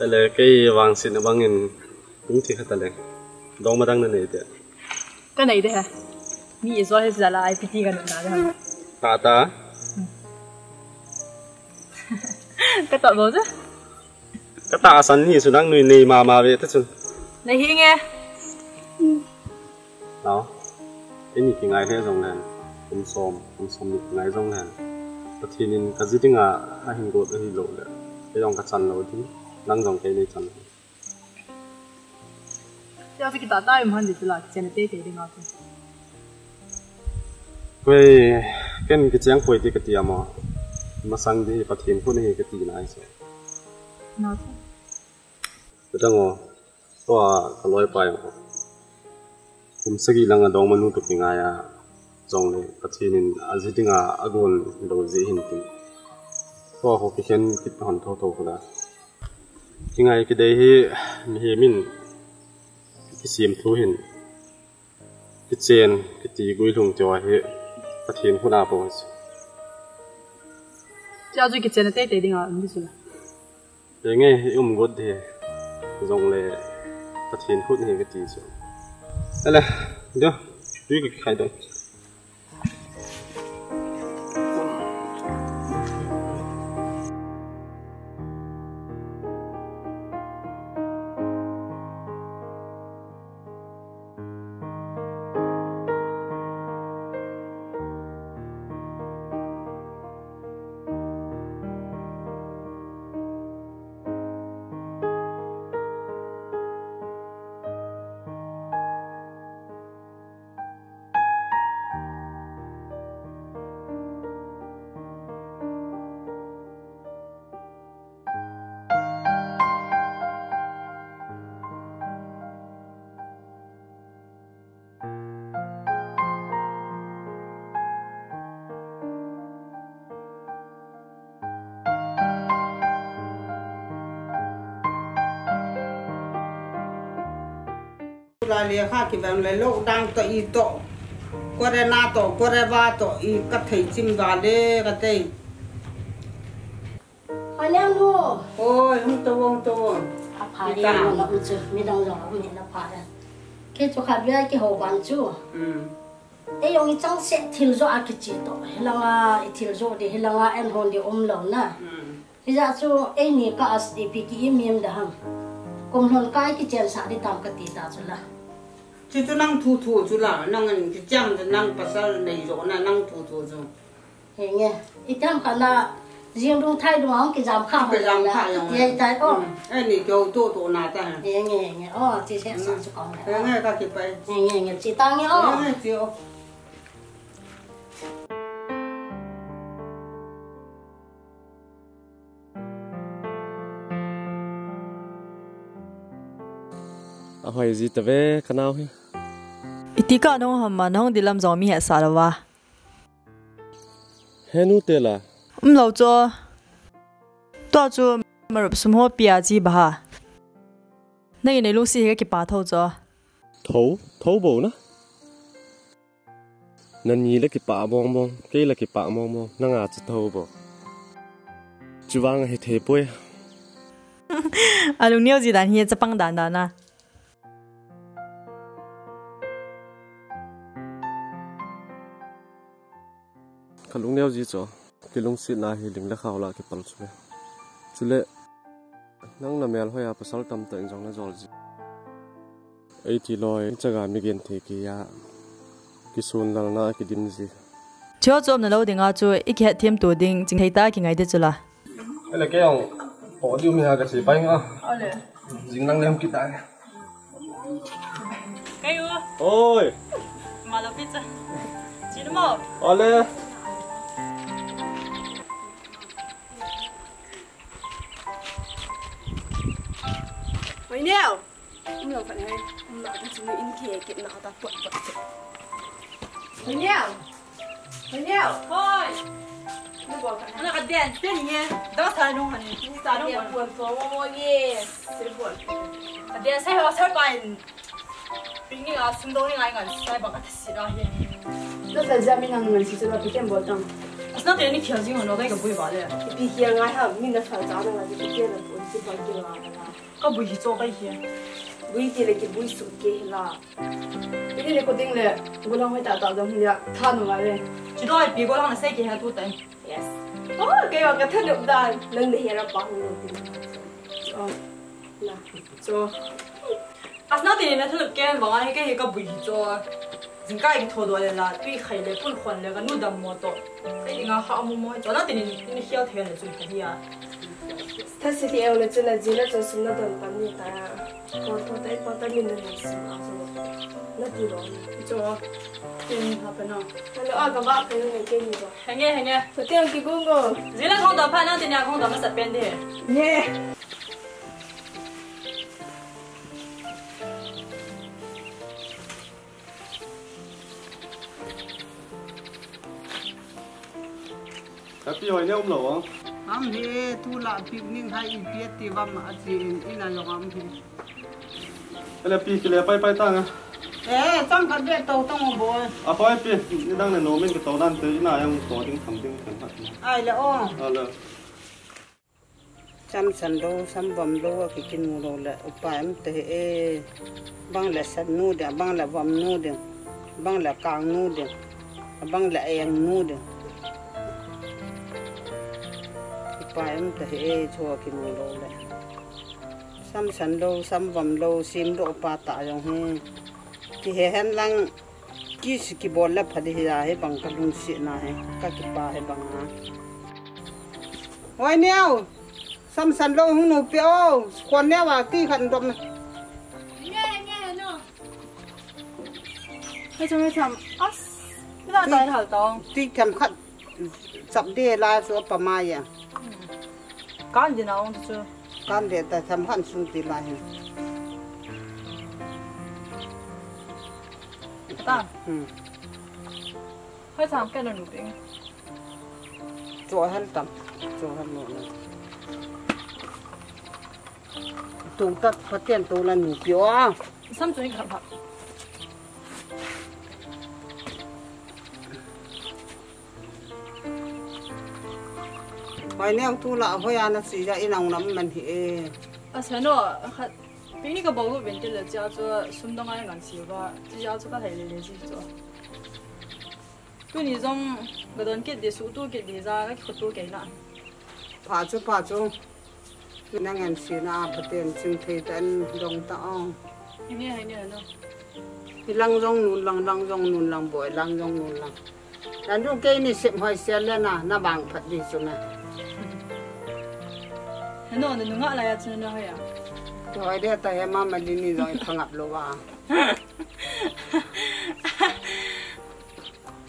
Speaker 4: là là này đi cái này
Speaker 5: thì này thì là thì là là là là vàng xin là vàng in cũng chỉ khát lên đâu mà đang là này đấy
Speaker 4: Cái này đấy hả? Mi so hết là ai piti cái nào đó
Speaker 5: ta ta
Speaker 4: Cái tọt bố chứ?
Speaker 5: Cái ta sẵn như sự đang nuôi nề mà mà về tất nhiên
Speaker 4: Này hi nghe.
Speaker 5: Đó. Cái này thì ngài thế dòng này. Cũng xòm cũng xòm được ngài dòng này. Có thì nên cái gì tiếng à hai hình gột hình lộ đấy. Cái dòng cái chăn lâu thì năng dòng cái này chăn
Speaker 4: Chứ cái tạ tay mà hắn thì là chân tê tê đi ngọt
Speaker 5: quê cái cái chén quê thì cái tiệm mà mà sang đi phát hiện của này cái tiệm này sao
Speaker 4: Ngọt
Speaker 5: cái đó ngô to cái lối bài mà cũng sẽ ghi lăng ở đâu mà nuôi được ngay à dòng này hiện nên à gì tiếng à agon đầu gì hình tình to họ cái khen cái hòn thâu thâu cái ngày cái đấy hi mình cái xiêm thu hình cái chen cái tì gối lùng cho hi phát hiện của nào bao
Speaker 4: Chứ cái chân tê tê đi ngọt Không biết là.
Speaker 5: Để nghe hi um god thì dòng này phát hiện phút này cái tì số đây là được tuy cái khai động.
Speaker 10: to i to ko re na to ko re ba to i ka thei chim ga le ka te
Speaker 1: em luôn
Speaker 10: ôi không to không to
Speaker 1: phá đi nó nó chưa mi đang rõ mi nó phá ra. Cái chỗ khác với cái hồ bán chú.
Speaker 10: Ừ.
Speaker 1: Ấy ông chẳng sẽ thiếu rõ cái gì đó là nga thiếu rõ đi là nga em hôn đi ôm lòng na bây giờ chú ấy nè cái SDP cái im im đó ham cùng hôn cái cái chuyện sao đi tạm cái tí ta chú là
Speaker 10: chỉ cho năng thu thu chú là năng cái chăng thì năng bắt sao này rõ là năng thu thu chú
Speaker 1: hệ nghe ít tham khả na riêng đúng thay đúng không? Cái giảm khá
Speaker 10: cái giảm khá
Speaker 1: là vậy tại ô.
Speaker 10: Ai này cho tô tô na ta.
Speaker 1: Nghe nghe nghe ô chị sẽ sao chú con này.
Speaker 10: Nghe các cái bay
Speaker 1: nghe nghe nghe chị tăng nghe ô.
Speaker 10: Nghe chị ô.
Speaker 5: À hỏi gì tao về cái nào hi
Speaker 4: Itika nong hamma nong dilam zomi he sarawa.
Speaker 5: he nu te la
Speaker 4: Um lo cho. To chu marup sumho pia ji ba. Nei nei lu si he ki pa tho cho.
Speaker 5: thấu thấu bộ na nên nhì là cái bả mong mong cái là cái bả mong mong năng à chỉ thấu bộ chú vang hay thế bôi
Speaker 4: Alung niu ji dan hi chapang dan da na.
Speaker 5: Cái lúc neo gì cho cái lúc xịt na hi lính là khảo là cái bal chú chú lệ năng làm mèo hoài à pasal tam tự trong nó rồi gì ấy thì loi chắc là mi gen thế kia ya cái xuân là na cái dim gì
Speaker 4: Cho cho na lo dinga chu ik he thiam tu ding jing thei ta ki ngai de chula.
Speaker 5: ấy là cái ông bỏ đi mình cái gì bay ngã
Speaker 4: Ale.
Speaker 5: dính năng lem kita
Speaker 4: Cái u.
Speaker 5: ôi
Speaker 4: Ma lo pizza. Chỉ mo.
Speaker 5: ole
Speaker 3: Mày nèo Không làm phải hay Không làm chúng mình in kìa kiện nào ta quậy quậy Mày nèo Mày nèo Thôi. Nó bỏ
Speaker 4: Nó cái đèn tên nhé. Đó sai đúng hẳn.
Speaker 3: Ta đi buồn phố mô mô ghê Sẽ buồn.
Speaker 4: Cái đèn sai hoa sai bài. Bình nghĩ là xung đột ngay ngàn sai bằng cái gì đó hi.
Speaker 3: Nó phải ra mình hàng chỉ cho nó bị kèm bỏ tâm
Speaker 4: Nó tiền đi kiểu gì mà nó đây cái bùi vào đấy.
Speaker 3: Bị kia ngay hả? Mình đã phải giáo nó là bị kia là buồn Chỉ bằng kia là
Speaker 4: Có bùi cho cái hi.
Speaker 3: Bùi kia là cái bùi sụt kia là Cái này có tiếng là Bùi lòng phải tạo tạo ra mình là Tha nó lại
Speaker 4: Chỉ đó bị có lòng là sai cái hai tu tên.
Speaker 3: Yes. Oh, cái mà cái thân được đàn lần này là bằng người Ờ, là cho
Speaker 4: À nó tiền nó thật cái bằng ai cái cái bùi cho. Chính cái cái thổ đồ là tuy khai lệ phun khuẩn lệ cái nút đầm mồ tổ. Cái gì ngà họ mua mua cho nó tiền nó hiểu theo là ជួយ cái à.
Speaker 3: Ta sẽ theo là chân là gì là cho xin nó đần bắn như ta có có tay có tay mình là gì mà cho nó đi rồi cho tiền học bên nào nó ở cái bác cái này cái gì rồi
Speaker 4: Hay nghe hay nghe.
Speaker 3: phải tiền cái cũng có
Speaker 4: Dĩ là không tập phá nó tiền nhà không tập nó sạch bên đi.
Speaker 5: cái pi hỏi neo lẩu không
Speaker 10: am he tu la picnic hai i pia ti vam a chi in ina lo am he.
Speaker 5: Cái là pi cái là bay bay tăng à
Speaker 10: eh tang ka de to tong bo.
Speaker 5: À bay pi cái đang là nổ mình cái tàu đan tới nào em có tiếng thầm tiếng thầm hạt
Speaker 10: ai la o.
Speaker 5: À là
Speaker 10: cham san do sam vam do ki kin mu lo la upa em te e. Bang la san nu de bang la vam nu de bang la kang nu de bang la yang nu de em te e cho ki mu lo la sam san do sam vam lo sim do pa ta yong he ki he hen lang ki si ki bol la phadi ya he bang ka lung si na he ka ki pa he bang ha oi neo sam san lo hung no pio kwan neo wa ti khan dom
Speaker 3: nghe nghe nó hay cho hay chậm ớt cái đó tại hảo tông
Speaker 10: ti tham khat sap de la so
Speaker 4: Kan gì nào chứ?
Speaker 10: kan de ta tham khan sung ti la he
Speaker 4: Ta.
Speaker 10: hmm
Speaker 4: Hơi thằng cái nó nụ tiếng.
Speaker 10: cho han tam cho han no na tu tat patien tu la nu pio
Speaker 4: Sam chuẩn khắp khắp.
Speaker 10: hoi neo à, tu la hoi ana si ra inang nam man hi a
Speaker 4: sa no kha bi ni ka bo gu ben de le jia zuo sum dong ai ngan si ba ji jia cho ka hai le le ji zuo tu ni zong ga don ke de su tu ke de za cái khu tu ke na
Speaker 10: pa chu pa chu nang ngan si na pa tem ching thei tan dong ta
Speaker 4: ong. Ni hai ni no
Speaker 10: lăng rong nùn lăng lăng rong nùn lăng bội lăng rong nùn lăng. Lăng rong cây này xem hoài xe lên à na bằng phật đi xuống này
Speaker 4: Ano nga la ya chu na hay à.
Speaker 10: Rồi đây ta em mà đi đi rồi thằng ngập lô à.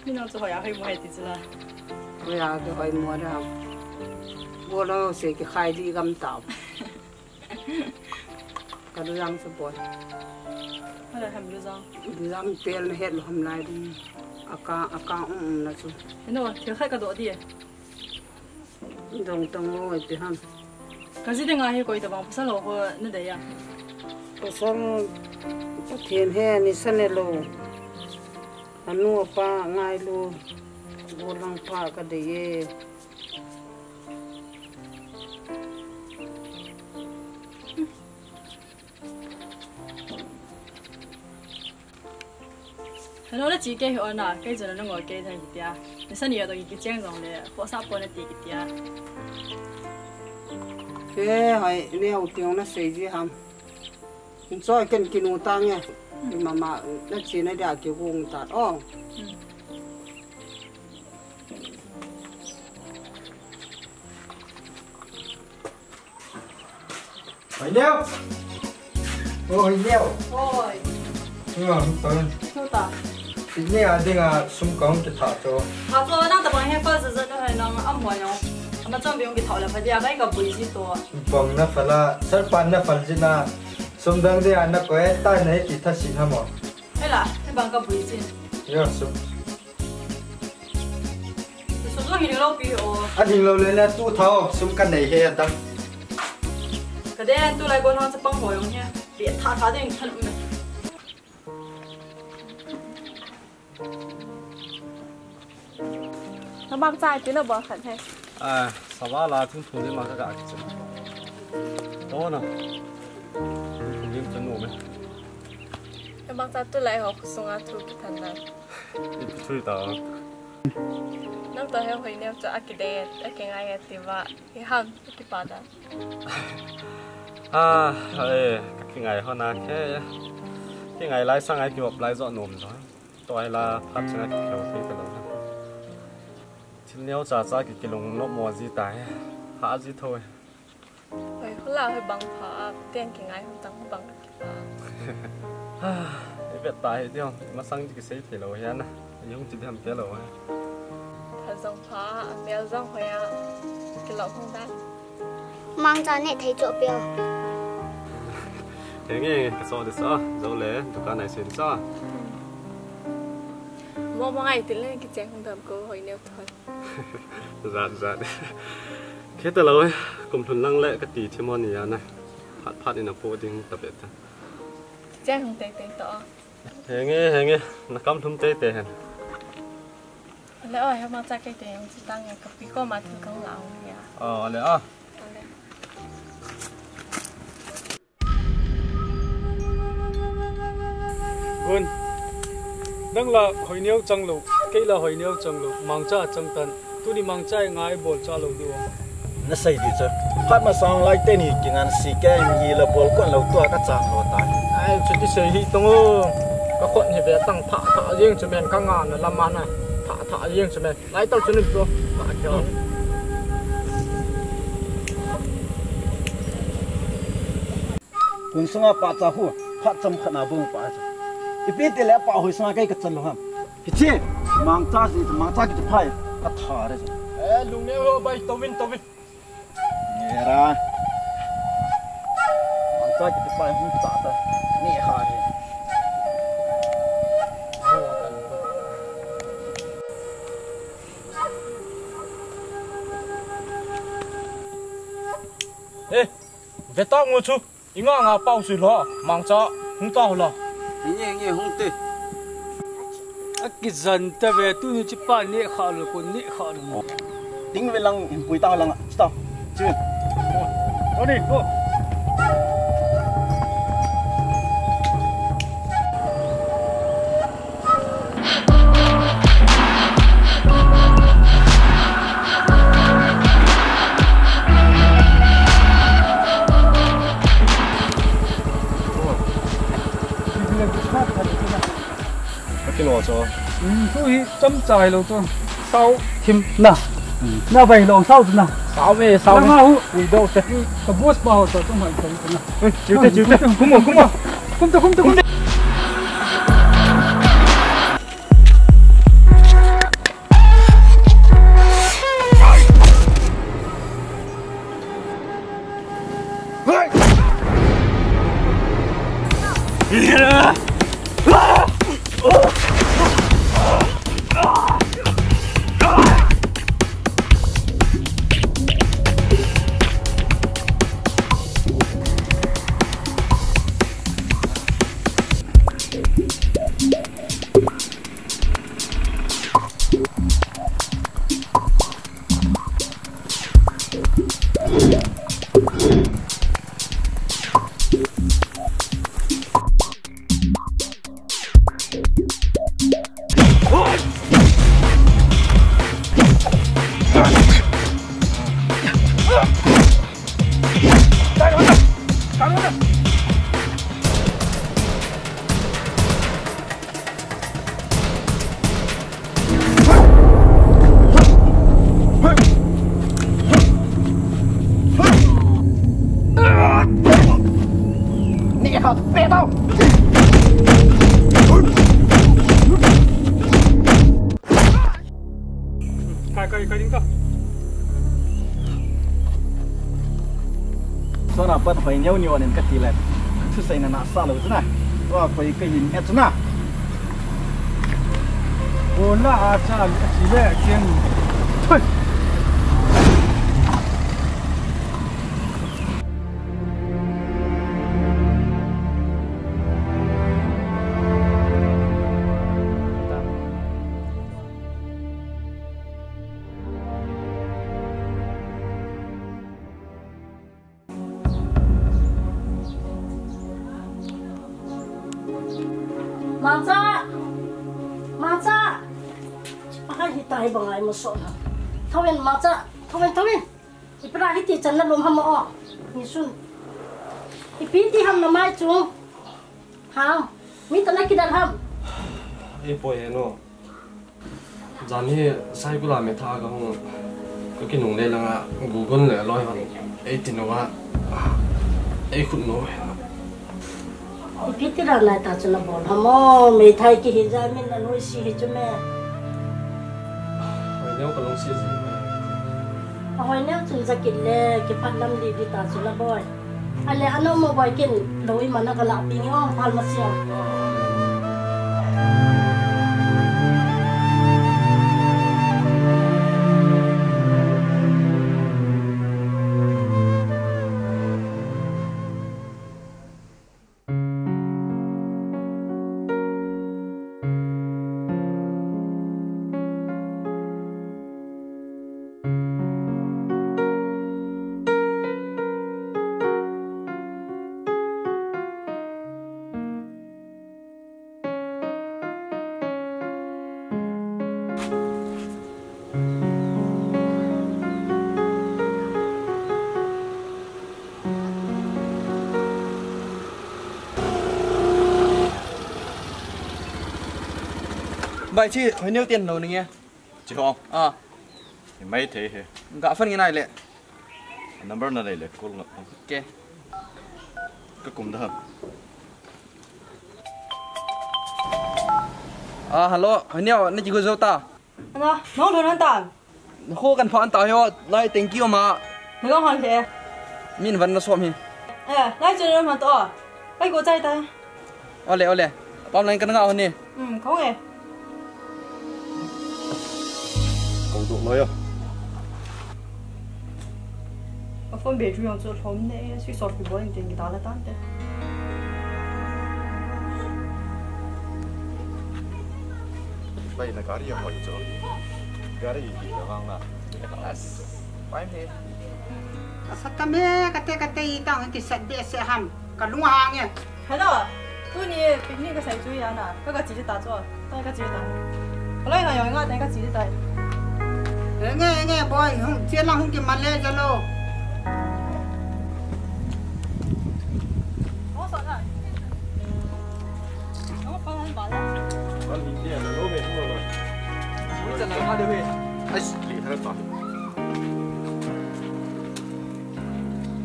Speaker 4: Ni nó cho hay mua hay tí chứ là.
Speaker 10: Bây giờ tôi mua đó. Mua nó sẽ cái khai đi găm tàu. Cái đó răng sẽ bồi.
Speaker 4: Hay là hầm răng.
Speaker 10: Răng tiền hết hôm nay đi. Aka aka um na chu.
Speaker 4: Ano, thiếu khách cái độ đi.
Speaker 10: Dong tong ngồi thì ham.
Speaker 4: Cái gì đang ai coi tập bằng pasal lo ho nó đấy à.
Speaker 10: Pasal thiên he ni sane lo. Anu pa ngai lo. Bolang pa ka de ye.
Speaker 4: Ano là chỉ cái hồi nào cái giờ nó ngồi cái thằng gì tia sân sao nhiều tôi cái trang rồi này, họ sắp bỏ nó tí cái tia.
Speaker 10: Thế hỏi neo tiếng nó xây gì ham. Rồi cần kinu tang nghe. Mà mà nó chỉ nó đã kêu vùng tạt. Ô.
Speaker 15: Hỏi neo Ôi neo
Speaker 4: Ôi,
Speaker 15: Ngon không tớ
Speaker 4: sao ta?
Speaker 15: Thì neo đi ngà xung công cái thả cho
Speaker 4: Họ cho nó tập bằng hết phân giờ nó hay nó âm hoài nó. Mà trong biếng cái thọ là phải đi cái cái bụi gì to.
Speaker 15: Bong na phala Sar pan na phal jina Sum dang de anak ko eh Tai na ki tha sin hamo
Speaker 4: Hay là cái bằng cái bụi gì.
Speaker 15: Yo sum
Speaker 4: Số số hình lâu bị ồ.
Speaker 15: Anh hình lâu lên là tu thao Sum kan này he ta
Speaker 4: Cái đấy tôi lại còn nó sẽ bằng hoài nha. Bị thả thả đến thân mình.
Speaker 16: Nó băng trai tí là bỏ khẩn hay
Speaker 5: à sao ba là thủ đi mà các bạn chứ. Đó nè. Thung đi chân nổ mày
Speaker 16: nó băng trai tôi lại học á thu cái thằng này.
Speaker 5: Đi chui tao.
Speaker 16: Nó tôi hay hồi nêu cho đề ác cái thì và cái hầm cái bà đó
Speaker 5: à ê cái ngày hôm nay cái cái ngày lái sang ngày kiểu lái dọn nồm rồi tôi là phát sinh cái kiểu thế cái đó nếu trả ra cái cái lồng nó mò gì tài hạ gì thôi.
Speaker 16: Hồi hôm nào hồi bằng phá tiền cái ngay không tăng bằng cái bà
Speaker 5: cái việc tài thì không? Mà sang cái xây thì lâu hen nhưng chỉ làm cái lâu
Speaker 16: thật giống phá mèo giống hồi à cái lẩu không đắt
Speaker 13: mang ra nè thấy chỗ biểu
Speaker 5: thế nghe cái số đấy sao dấu lẽ tụi cái này xin sao
Speaker 16: mua mua ngày thì lên cái chén không thầm cô hồi nêu thôi.
Speaker 5: Dạ dạ thế từ lâu cùng thuần lăng lệ cái tỷ thêm món này này. Phát phát đi nó phố tiếng tập biệt
Speaker 16: chén không tệ tệ to
Speaker 5: thế nghe thế nghe. Nó cắm thum tê tê hả
Speaker 16: lẽ ơi hôm nay cái tiền chỉ tăng cái copy có mà thì không lão nha
Speaker 5: ờ lẽ à
Speaker 12: vâng đang là hồi niêu trăng lục cái là hồi niêu trăng lục mang cha trăng tận tu đi mang cha ngay bol cha lục đi
Speaker 6: nó xây đi chứ phát mà sang lại tên thì kinh anh xì cái gì là bol con lâu tua các trang lo tai
Speaker 7: ai chuyện đi xây hi tung ô các con thì về tăng thả thả riêng cho mình các ngàn là làm ăn này thả thả riêng cho mình lấy tao cho nên bro thả cho
Speaker 6: kun sunga pa cha hu phat cham khana bu pa cha ipi te le pa hui sunga kai ka chal lo ham. Ki mang cha si mang cha ki te phai ka tha re cha
Speaker 7: ê lùng nè ô bay tao vin tao vin
Speaker 6: ne ra. Mang cha ki te phai hu cha ta ni ha re.
Speaker 7: Ê eh, về tao ngồi chú ý ngang à bao sự lo. Mang cho không tao lo
Speaker 10: nghe nghe không tệ
Speaker 12: cái dần ta về tu như chỉ pa nhẹ khảo rồi còn nhẹ khảo rồi.
Speaker 6: Tính về lăng bùi tao lăng stop. Chưa.
Speaker 12: Thôi đi, go.
Speaker 5: Cái lò cho
Speaker 12: Ừ, thôi chấm dài lâu cho sau thêm nè nè vậy lâu sau nè
Speaker 7: Sao về sao
Speaker 12: Nè mau. Đi đâu thế? Cái boss bao giờ trong hàng trong nè
Speaker 7: chịu thế, chịu thế.
Speaker 12: cũng một cũng một cũng tôi cũng tôi cũng
Speaker 6: Nè hả, bè tao!
Speaker 12: Cái cái cái gì đó
Speaker 6: Sao nào bắt phải nhau nhiều nên cái tỷ lệ? Thứ xây là nạ xa lâu thế này Và phải cái hình ép nào?
Speaker 12: Ồ là à cha chỉ là kiêng thôi
Speaker 1: Tanah kidal ham.
Speaker 5: ấy bồi hè nó dàn hi sai cũng làm mệt tha cái không cái cái nung này là google này lôi hoàn ấy tin nó à ấy khut nó
Speaker 1: Ipiti ra nai ta chana bol ham o. Mi thai ki hijai min anui si hijume.
Speaker 5: rồi nếu có lông xia gì
Speaker 1: Ahoy neo chun zakit le ki patlam li di ta chuna boy. Ale ano mo boy kin loi mana kala pingo pal thank you
Speaker 17: Vậy chị, hồi nhiêu tiền nấu này nghe?
Speaker 2: chị không
Speaker 17: À,
Speaker 2: thì mấy thế hè
Speaker 17: gạ phân cái này lệ.
Speaker 2: number này là cô ngập
Speaker 17: Ok.
Speaker 2: cái cùng đó
Speaker 17: À, hello, hồi nhiêu, này chị có dâu ta?
Speaker 4: Ano, nong thon han tan.
Speaker 17: Khô cần phán tao hiệu, lại thank you mà.
Speaker 4: Mày có hoàn thế.
Speaker 17: Min vẫn nó xóm hi.
Speaker 4: Eh, lại chơi nó mà to. Bây cô chạy ta.
Speaker 17: Ole, ole. Bom lên cái ngạo hơn nè.
Speaker 4: Ừ, không nghe.
Speaker 2: cầu tụ nói à
Speaker 4: Ở phân biệt chủ yếu做同的，所以说佢冇人定佢打得单的。
Speaker 2: đây là cái gì hỏi cho
Speaker 5: gari di bawang lah as
Speaker 18: Why me?
Speaker 10: Sa kami kate kate itang ki sat be se ham ka lunga hang ye.
Speaker 4: 看到啊，都你比那个谁注意啊呢？哥哥几时打坐？大家几时打？我来看有人啊，大家几时打？
Speaker 10: nghe nghe boy
Speaker 5: hung chia la hung cái mặt lên cho
Speaker 4: lo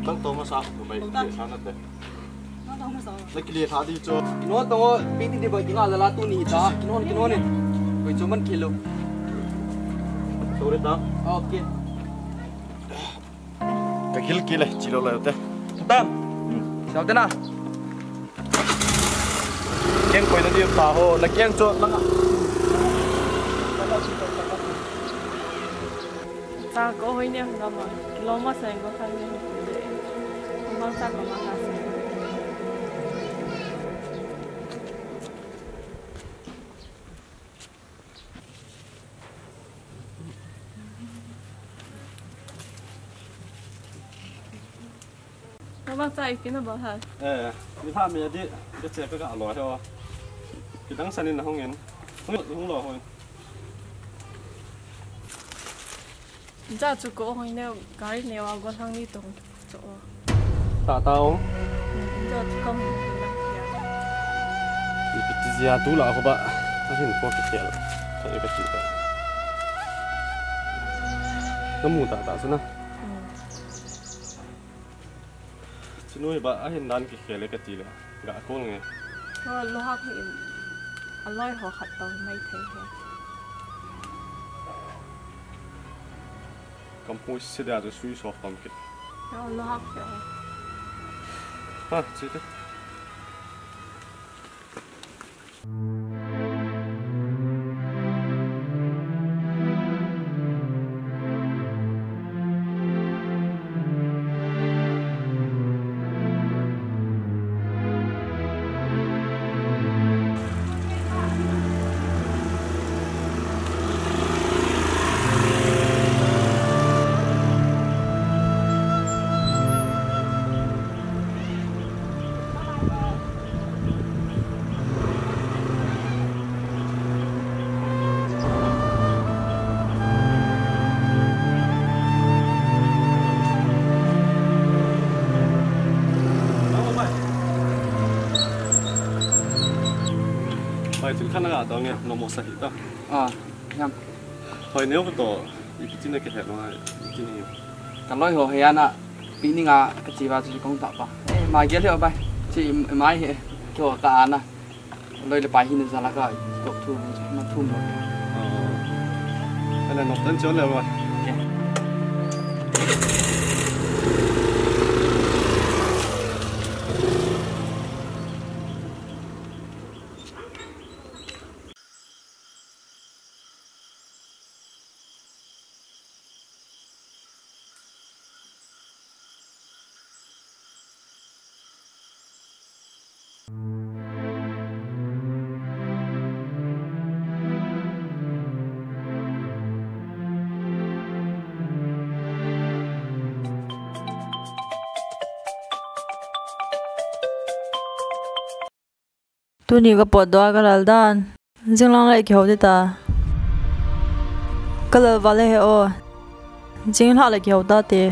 Speaker 4: Bang toma sa
Speaker 5: ako may kilihan natin. Nakilihan ka
Speaker 17: dito. Kinoon tama, pinti di ba kinala lato ni ita? Kinoon, kinoon eh. Kaya cuman kilo
Speaker 5: cái kia kia này chỉ đâu là thế
Speaker 17: Tam. Sao thế nào?
Speaker 5: kiêng quay nó đi phá hồ là kiêng cho lăng ạ
Speaker 19: ta có hơi nhiều lắm mà lo mà sang có khăn nhiều không bao giờ có mà khá Nó bao này cái nó bảo hả
Speaker 5: ờ đi pha mì đi cái chè cái gạo lòi cho, cái đắng xanh nên là không nghiền không được không lòi thôi.
Speaker 19: Giờ chú cố hồi nào cái này vào con thằng đi tổng chỗ.
Speaker 5: Tạ tao.
Speaker 19: Giờ không
Speaker 5: thì cái gì à tú là không bạn nó hiện có cái chè rồi cái chè nó mù tạ tạ sao nào.
Speaker 19: Sinui ba ahin nan ki khele ka tila ga
Speaker 5: akol nge. Ho lo ha ko in aloi ho
Speaker 19: khat to mai the
Speaker 5: he. Kam pu se da de sui so kam ke. Ho lo ha ke. Ha, chite. Thank you. là đó nghe nó một sạch đó
Speaker 17: à nhầm
Speaker 5: thôi nếu có tổ thì chỉ là cái thẻ nó chỉ là
Speaker 17: cái lối hồ hè anh ạ bị níng à chỉ vào chỉ công tập à mà kia liệu bài chỉ mai hệ kiểu cả anh à lối là bài hình ra là cái cậu thu nó thu
Speaker 5: rồi anh là nó tấn chốn rồi
Speaker 20: tu ni ka pot do ka lal dan. Jing lang lai kyo de ta. Ka lal wale he o. Jing la la kyo da te.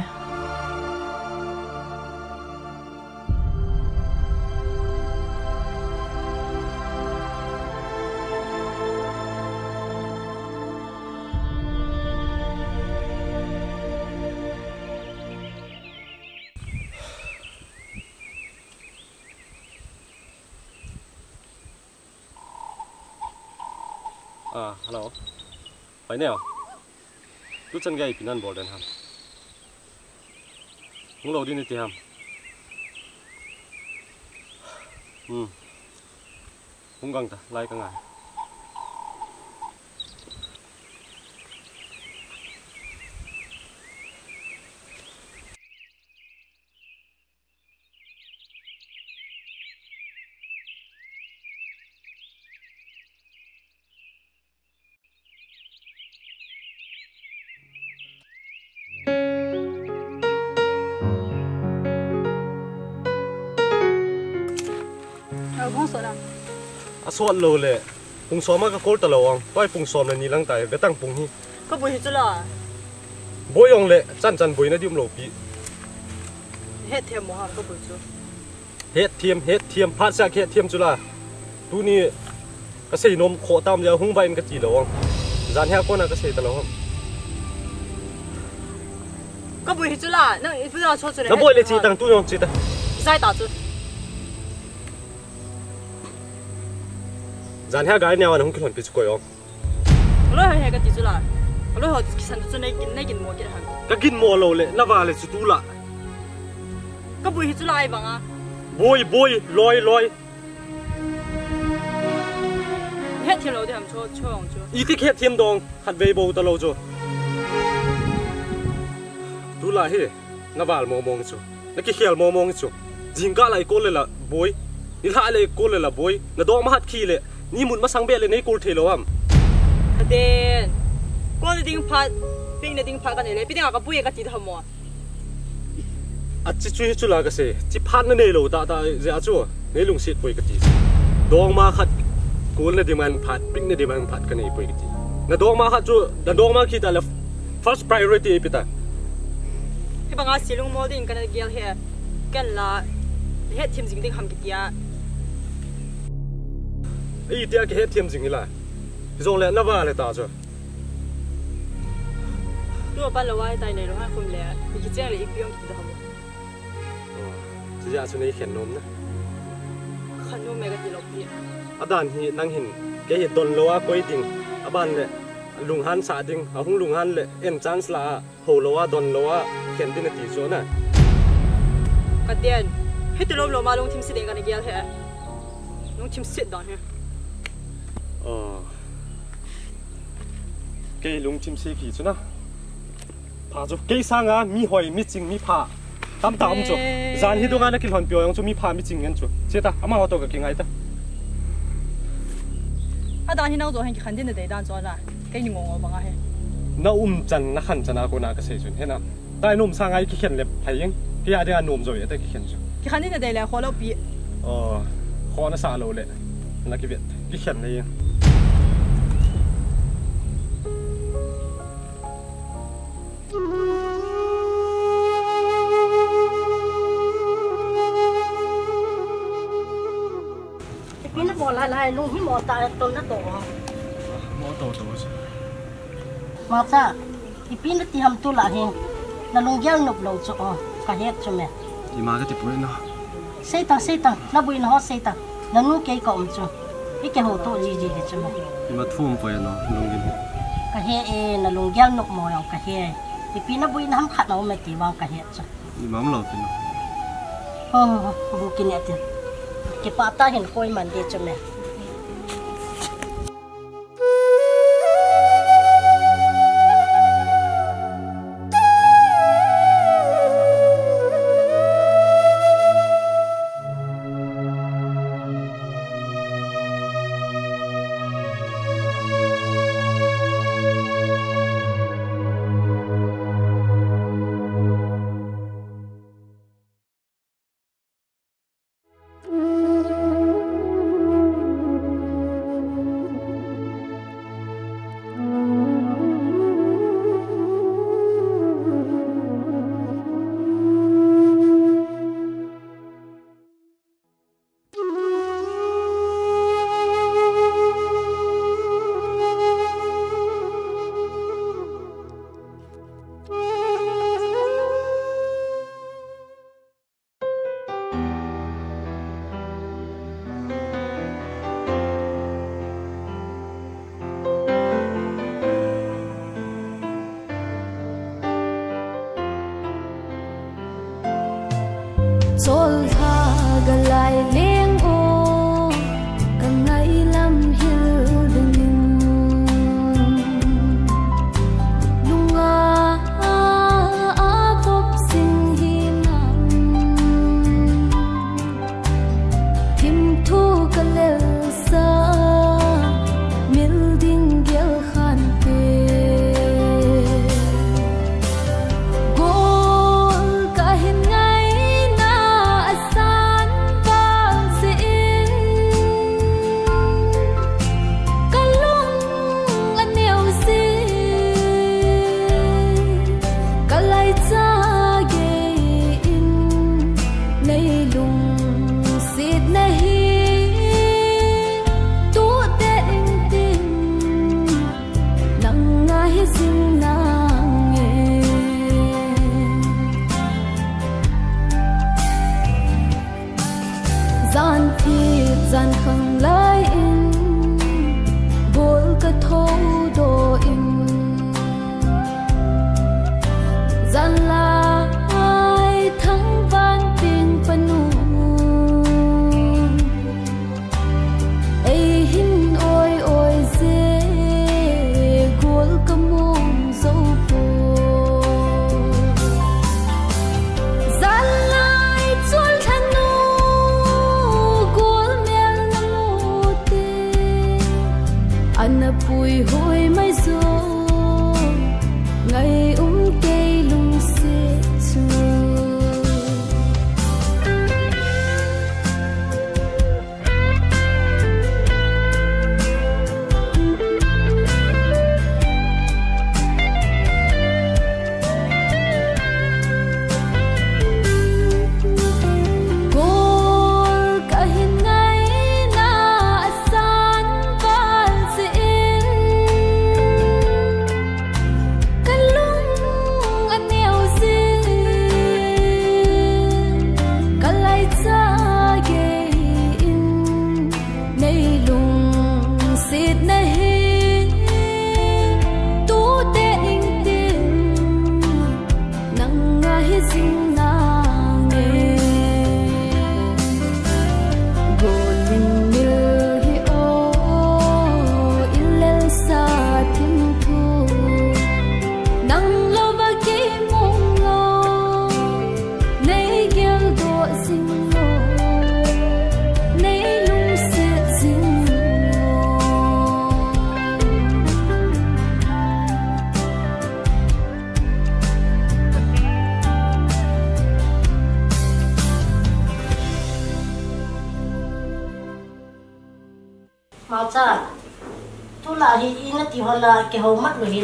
Speaker 5: Phải nè tu chân gây pinan bỏ den hầm ngô lâu đi nè thì hầm ừ. Không găng ta, lai cái ngày
Speaker 4: สวนโลเลยปุ่งซ้อ
Speaker 5: มมากก็โคตรตล
Speaker 4: อง
Speaker 5: ต้อยปุ่งซ้อมในนี้ลังแต่ก็ตั้งปุ่งนี่
Speaker 4: ก็บุยจุลา
Speaker 5: บุยองเลยจันจันบุยนะดิมโลปี
Speaker 4: เฮ็ดเทียมมหันก็บุยจุ
Speaker 5: เฮ็ดเทีย
Speaker 4: มเฮ็
Speaker 5: ดเทียมพัดเสั
Speaker 4: กเฮ็ดเทียมจุ
Speaker 5: ลาตู้นี่ก็ใส่นมโคตามยาหุ้งใบมันก็จีตลองจันแฮ
Speaker 4: ก็
Speaker 5: น่ะก็ใส่ตลอง
Speaker 4: ก็บุยจุลานั่งอีกผู้เรา
Speaker 5: ชดจุเลยก็บุย
Speaker 4: เลย
Speaker 5: จีตังตู้ยองจีตังใส่
Speaker 4: ตาจุ zan ha gai ne wan hong kilon pisu koyo lo ha ha ga ti zula lo ha ti san tu ne kin ne kin mo kin ha
Speaker 5: ka kin mo lo le. Na va le su tu la.
Speaker 4: Ka bui hi zula ai banga ah.
Speaker 5: bui bui loi loi.
Speaker 4: Hết thiêm lâu thì hàm cho cho hồng
Speaker 5: chưa ít hết thiêm dong. Hạt về bầu tao lâu rồi tu lại hết vào mò mong chứ nó cái khèl mò mong chứ dính cả lại cô lại là bối đi lại lại cô lại là bối nó đo mắt khi lại ni mun ma sang be le nei kul
Speaker 4: thilo ham aden ko de ding phat ping de ding phat ka ne pi ding ka bui ka ti tham mo
Speaker 5: a chi chu chu la ka se chi phat na nei lo ta ta je a chu nei lung sit pui ka ti ma khat kul na di phat ping na di phat ka nei pui ka ti na dong ma khat chu na dong ma khi ta first priority
Speaker 4: pi ta khi bằng a silung molding kana gel he kan la hết thêm dính tinh hầm kia
Speaker 5: ý tiếc cái hết thêm gì là rồi lại nó vào lại ta
Speaker 4: rồi. Lúc bắt là vai tay này nó hai không lẽ? Cái chuyện là ít biết gì đâu ờ, chứ giờ xuống
Speaker 5: đây khen nôm nữa khen nôm
Speaker 4: mày cái gì lộc tiền. À đàn
Speaker 5: thì năng hình cái gì tuần lâu á quay tiền à ban lệ lùng han xả tiền à không lùng han lệ em chance là hồ lâu á tuần lâu á khen tiền là tỷ số
Speaker 4: này. Cái tiền. Hết từ lâu lâu mà lông thêm xịt đến cái này kia thế. Lông thêm xịt đó hả?
Speaker 5: Ờ. cái lung chim si kỳ chứ na phá chỗ cái sang á mi hoài mi chinh mi pha tam tam chỗ, dàn hi đâu ngã nó kêu hòn biểu yang cho mi pha mi chinh ngan chỗ, chết ta ama hoa to cái ngay ta.
Speaker 4: À đàn hi nào rồi hẹn khẳng định là để đàn rồi là cái gì ngon ngon bằng ai
Speaker 5: nó um chân nó khăn chân nó cô na cái sự chuyện thế nào tại nó um sang ai cái hiện lệp phải yên cái ai đây anh nôm rồi cái hiện rồi
Speaker 4: cái khẳng định là để là khó lâu bị
Speaker 5: ờ khó nó xa lâu lệ là cái việc cái hiện này yin
Speaker 1: Pina bỏ lại lại luôn hi mò ta tôn nó tổ
Speaker 5: mo to to chu
Speaker 1: mà sa thì pina ti ham tu la hin na lung gel nộp lâu cho cả hết cho mẹ.
Speaker 5: Ti ma ka ti pu na
Speaker 1: xây ta xây ta na bui nó xây ta na nu cái cọng cho cái cái hồ tô gì gì hết cho mẹ.
Speaker 5: Ti ma thum po ya no lung gin
Speaker 1: cả hết na lung gel nộp mò cả hết thì bui nó ham khát nó mẹ ti vang cả hết
Speaker 5: ti mam lo ti no
Speaker 1: oh bu kinh nhẹ tiền cái pata hiện coi mình đi cho mẹ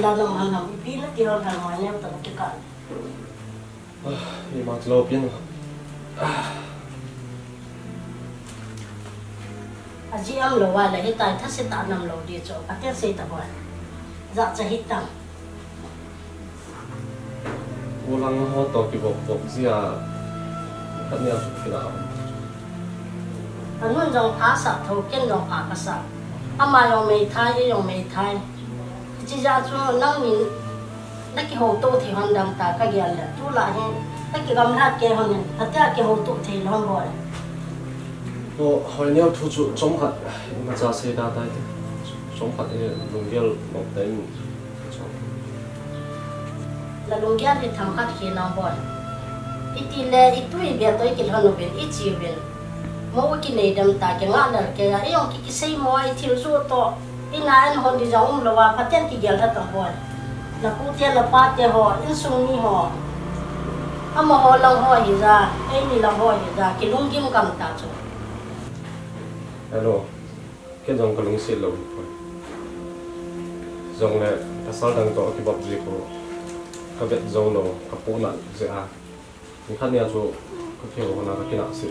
Speaker 1: ho mat lo hi la no ham ham pi na ti hola ma ne ta ka
Speaker 9: đi mà lâu biến
Speaker 1: a ji am lo wa la hi tai tha se ta nam lo di cho ka te se ta wa za cha hi tam
Speaker 9: vô lăng ho to bọc bọc gì à? Tất nhiên là cái nào.
Speaker 1: An nun jong a sa tho ken jong a ka sa ama yong me thai yong me thai chi ja chu nang min na ki ho to thi hon dam ta ka gyal la tu la hi na ki gam la ke hon ta ta ke ho to thi lon bo
Speaker 9: Ồ, hồi nhau thu trụ trong hạt mà ra xe đa tay thì trong hạt này lùng ghel một tên
Speaker 1: la lung gyal hi tham khat khi na bo iti le itu i bia to ki hon ben i chi ben mo ki nei dam ta ke nga na ke ya yong ki ki sei mo ai thil su to ina an hon di jong lo wa paten ki gyal ha tam bo la ku te la pa te ho in sung ni ho ama ho lang ho hi ra anh ni lang ho hi ra ki lung kim kam ta chu
Speaker 9: hello. Cái dòng cái lùng xịt lâu thôi dòng này ta sao đang to cái bọc gì của cái vết dòng nó cái bộ nặng dễ à mình khăn nhà chỗ cái kiểu của nó cái nặng xịt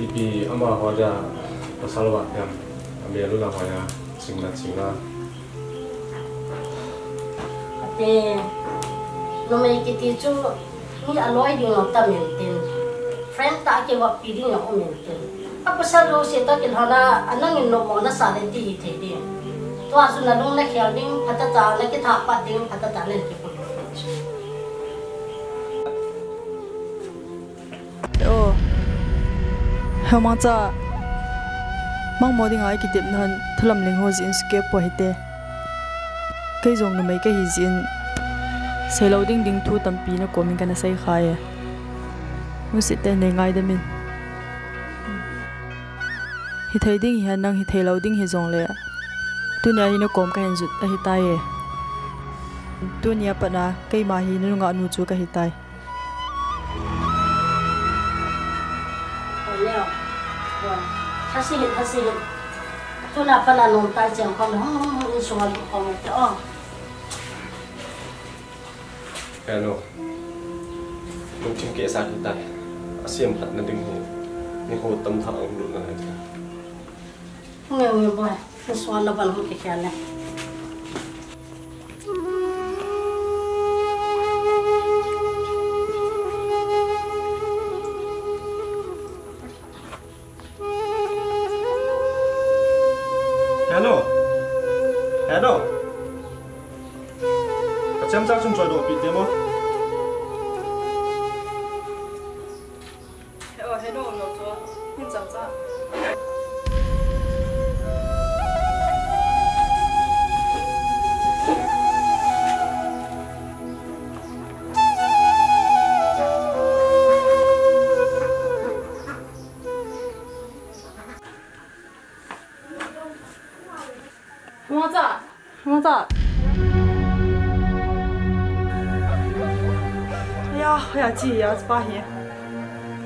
Speaker 9: ipi ama hoa ra ta sao là bạn em bây giờ lúc nào hoa ra chính là chính là.
Speaker 1: Te no me ki ti chu ni aloi ding no ta tin friend ta ke wa pi ding no men tin apa sa lo se ta ke hana anang in no mo na sa le ti the di to asu na lung na khel ding phata ta na ki tha pa ding phata ta ki pul
Speaker 4: Ồ. Heo mang cha mong mọi đi ngay kì tiệm thân Thu lâm linh hồ diễn skip bò hít tê Cây dòng nó mấy cái hì diễn. Xây lâu đinh đinh thu tầm bì nó của mình gana xây khai à. Ngô sĩ tên này ngay đâm mình Hi thấy đinh hi năng hi thấy lâu đinh hi dòng lệ Tu nhà hi nó cốm cái hình rụt à hi tay à. Tu nhà bật à cây mà hi nó ngọ nụ chú cái hi tay
Speaker 1: tha si hit tha si hit tu na pa na nong tai chang khom hong hong hong so ngal khom te o
Speaker 9: hello lùng chim kế sa kita nó đinh hồ ni hồ tâm thang ông luôn này
Speaker 1: nge nge boy so na ban hong ke kya le
Speaker 5: hello
Speaker 21: ba hi.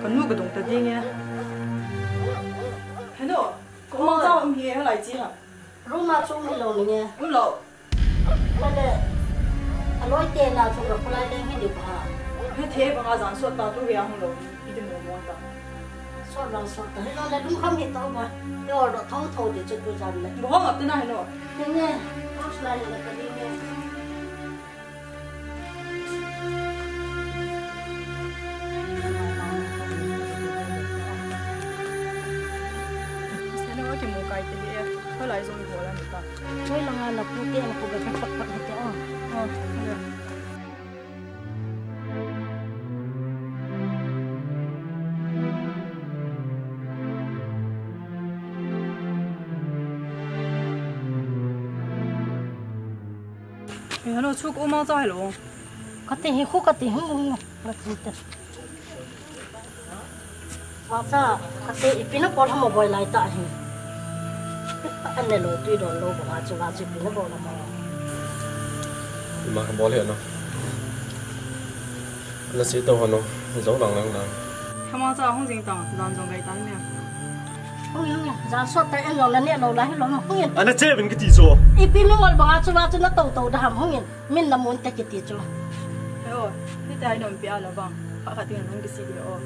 Speaker 21: Còn nu cái đồng tật đi nghe. Hello, có mong sao ông hi lại chị hả?
Speaker 1: Roma chung ni lo ni nge
Speaker 21: Ông lộ.
Speaker 1: pa le aloi te na chung ra pulai le hi di pa
Speaker 21: Thế thế bằng azan suốt ta tu về ông lộ, đi đến mua mua ta.
Speaker 1: so lang so ta lo le dum kham hi to ba yo ro thau thau de chu tu jam le
Speaker 21: Bố ngập tên này nữa.
Speaker 1: nge ros la le ka di nge
Speaker 21: là
Speaker 1: cô kia là cô pu te la pu ga pak pak te o
Speaker 21: Ờ, nó chúc ô mau ra rồi
Speaker 1: ka te hi khu ka te hung hung la tu te ma cha ka te ipina por hamo boy lai anh này lôi tuy rồi lôi bỏ ngã chung ngã chung nó bỏ là mày
Speaker 9: mà không bỏ liền đâu là sĩ tàu hả nó giấu lằng lằng lằng
Speaker 21: không bao giờ không dính tàu đòn dòng cái tay nè
Speaker 1: không hiểu nhỉ ra suốt tay anh nó là nè nó là hết nó không hiểu
Speaker 5: anh chơi bên cái gì rồi
Speaker 1: ít pin nó bỏ ngã chung ngã nó tàu tàu đã không hiểu mình là muốn tay cái gì cho
Speaker 4: rồi cái tay đồng bia là vòng họ phải tiền
Speaker 1: không cái gì đó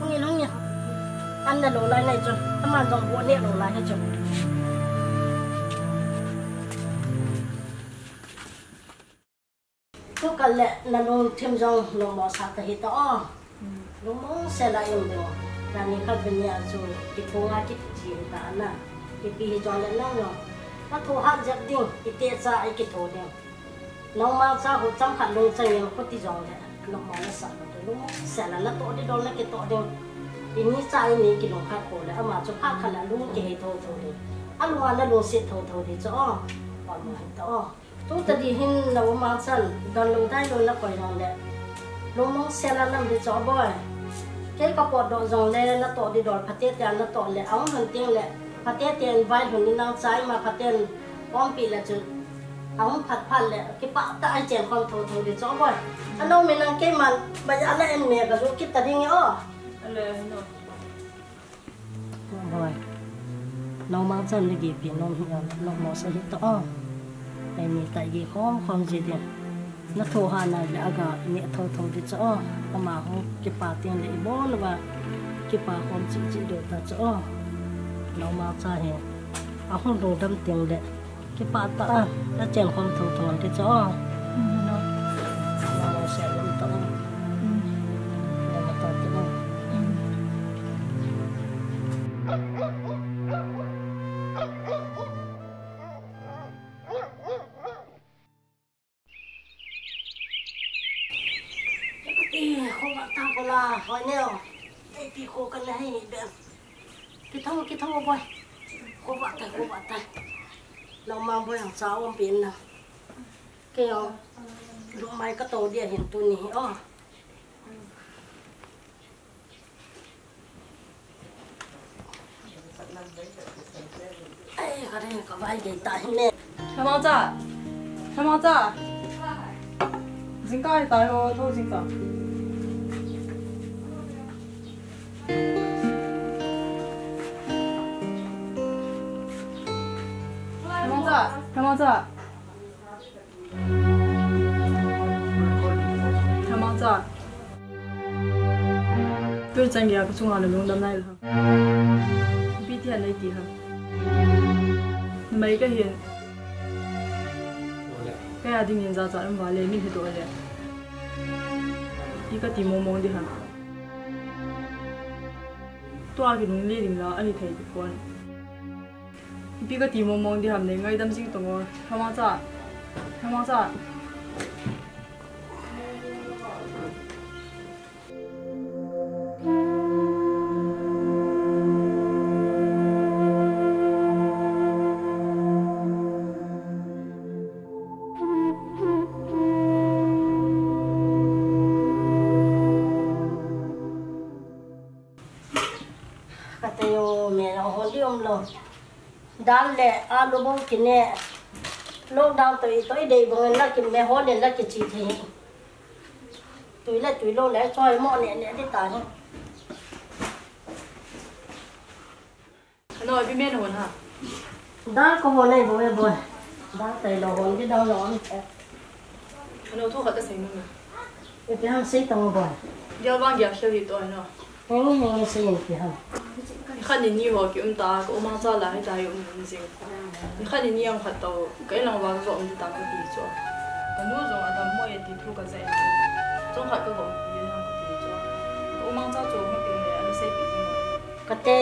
Speaker 1: không hiểu không hiểu ăn là lỗ lại này cho ăn bạn dòng bộ nẹ lỗ lại hết cho lúc cả lệ là lô thêm dòng lồng bò sạc thì to lỗ mỡ xe lại em đều là nên khắp bên nhà rồi, cái phố ngay cái gì cả là cái bì cho lên lăng rồi. Nó thu hát giật đi cái tiệt ra cái thổ đi nó mang ra hồ trăm khả lông xây em có tí dòng đấy nó mong nó sợ nó lỗ mỡ là nó tổ đi đâu là cái tổ đi thì ní sai ní cái lông khác cổ đấy mà cho khác khăn là luôn cái thô thô thâu đi ăn hoa là luôn xịt thô thô đi cho còn mà đó tôi tự đi hin nó mang chân gần lông tay rồi là quay dòng đấy lông mong xe là nằm đi cho boy cái cặp bọt đỏ dòng lên là tổ đi đỏ phát tiết tiền là tổ lệ ống hơn tiền lệ phát tiết tiền vay hơn đi năng trái mà phát tiền bom bị là chứ ông phát phát lệ cái bạ ta ai chèn con thầu thầu để cho boy anh đâu mình ăn cái mà bây giờ anh em mẹ cái lúc kita đi nhớ Boy nó mang chân đi gì biển nó hiểu nó mò sẽ hết to. Đây mình tại gì không không gì đi nó thô hà này là aga mẹ thầu thầu để cho mà không cái bà tiền để bố là và cái bà không chỉ chỉ được ta cho nó mang ra hè à không đồ đâm tiền để cái bà ta. Nó chèn không thầu thầu để cho nó nó sẽ có là hỏi nèo Ê, thì cô cần này đẹp Cái thông, cái thông boy Cô bạn tay, cô bạn tay Nó mang boy hàng sáu ông biển nào Cái ông Lúc mai có tổ địa hiện tu nì Ô. Ê, cái này có vai gì tại nè.
Speaker 4: Hamauza. Hamauza. Zinga tayo, to zinga. Hamauza, Chẳng nghe cái chung là luôn đâm này rồi. Bị thiệt này tí hả? Mấy cái hiện cái à đi nhìn ra em vào lên mình thì tuổi rồi đi cái tìm mong mong đi hả tôi cái nông lý đình là anh thấy được quan đi cái tìm mong mong đi hả này ngay đâm sinh tông rồi tham gia ra tham gia
Speaker 1: kata dal le alu bong kine lockdown to i to i dei bong na ki me ho ne na ki chi thi tui le tui lo le choi mo ne ne di ta ni
Speaker 4: nó bị miên hồn hả?
Speaker 1: Dal ko ho nei bo e bo dal tai lo hon ki dal lo on
Speaker 4: nó thu hết cái nữa
Speaker 1: e pi han sei tong bo
Speaker 4: giờ vang giờ sẽ bị tuổi nó.
Speaker 1: Ngi ngi sei en pi
Speaker 4: khani ni ho ki ta ko mang za la hai ta yo mun jing ni khani ni yang khat to kai lang wa zo um ta có ti cho anu zo adam mo ye ti thu ka zai zo khat ko bom ye hang ko ti cho mang ma za zo tiền này, ne sẽ bị gì mà? ka te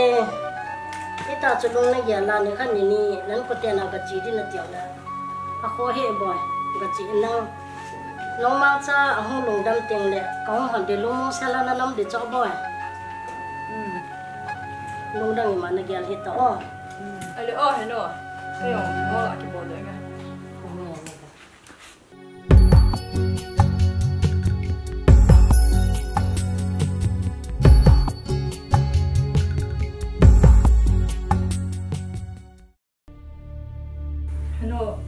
Speaker 4: ni
Speaker 1: ta cho long na ya là ni khani ni nan ko te na ka chi di na ti na a kho he boy ka chi na long ma mang a ho long dam teng le ka ho han de long sa là nó nằm để cho boy nungdang ma mm. na gyal hita o
Speaker 4: ale o heno kayo o akibodo nga Hano,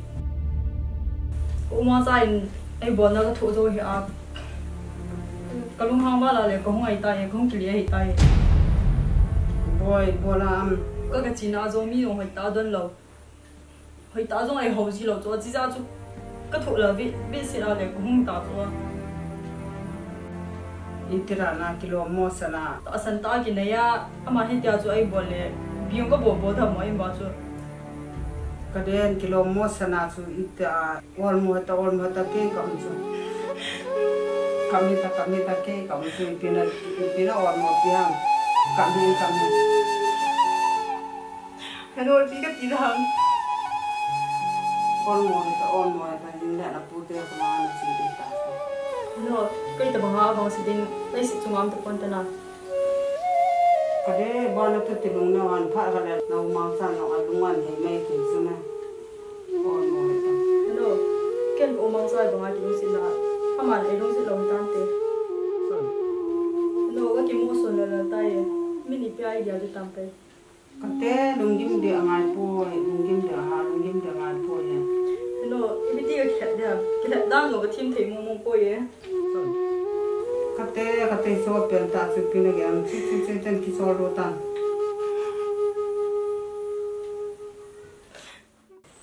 Speaker 4: kuma tsayin ai bọn nó thu rồi hả? Cả lúc hàng ba là để có tay, không chỉ lấy tay
Speaker 10: boy bolam
Speaker 4: có cái chuyện nào giống như hồi ta đơn lâu hồi ta giống ai hậu gì lâu cho chỉ ra chú. Cái thủ là biết biết sẽ là để cũng ta cho
Speaker 10: itira na kilo mo sana
Speaker 4: ta san ta cái này à ama hết dia chú ai bỏ lệ biong có bỏ bỏ thầm mọi bao chú.
Speaker 10: Kaden kilo mo sana su ita wal mo ta wal mo ta ke kam su kami ta kami ta ke kam su pina pina wal mo piam kami kami
Speaker 4: hello đi cái gì đó
Speaker 10: wal mo ta wal mo ta hinda na pute ko na na si ta
Speaker 4: hello cái tập hàng bằng sự tin lấy sự trung am tập quan tâm
Speaker 10: kade bana tu tilung na wan pha kala na mang sa na alungan he mai ke su na wal mo ta
Speaker 4: hello cái ông mang sai bằng ai cũng xin là ama ai cũng xin cái mua số là là tay mình đi phải dia đi tam pe
Speaker 10: kate lunggim de angai po lunggim de ha lunggim de angai po ya
Speaker 4: nó, ini dia cái dia cái đang ngồi team thấy mua mua bôi
Speaker 10: cái kate so pel ta chụp cái ge am chi chi chi ten ki so ro tan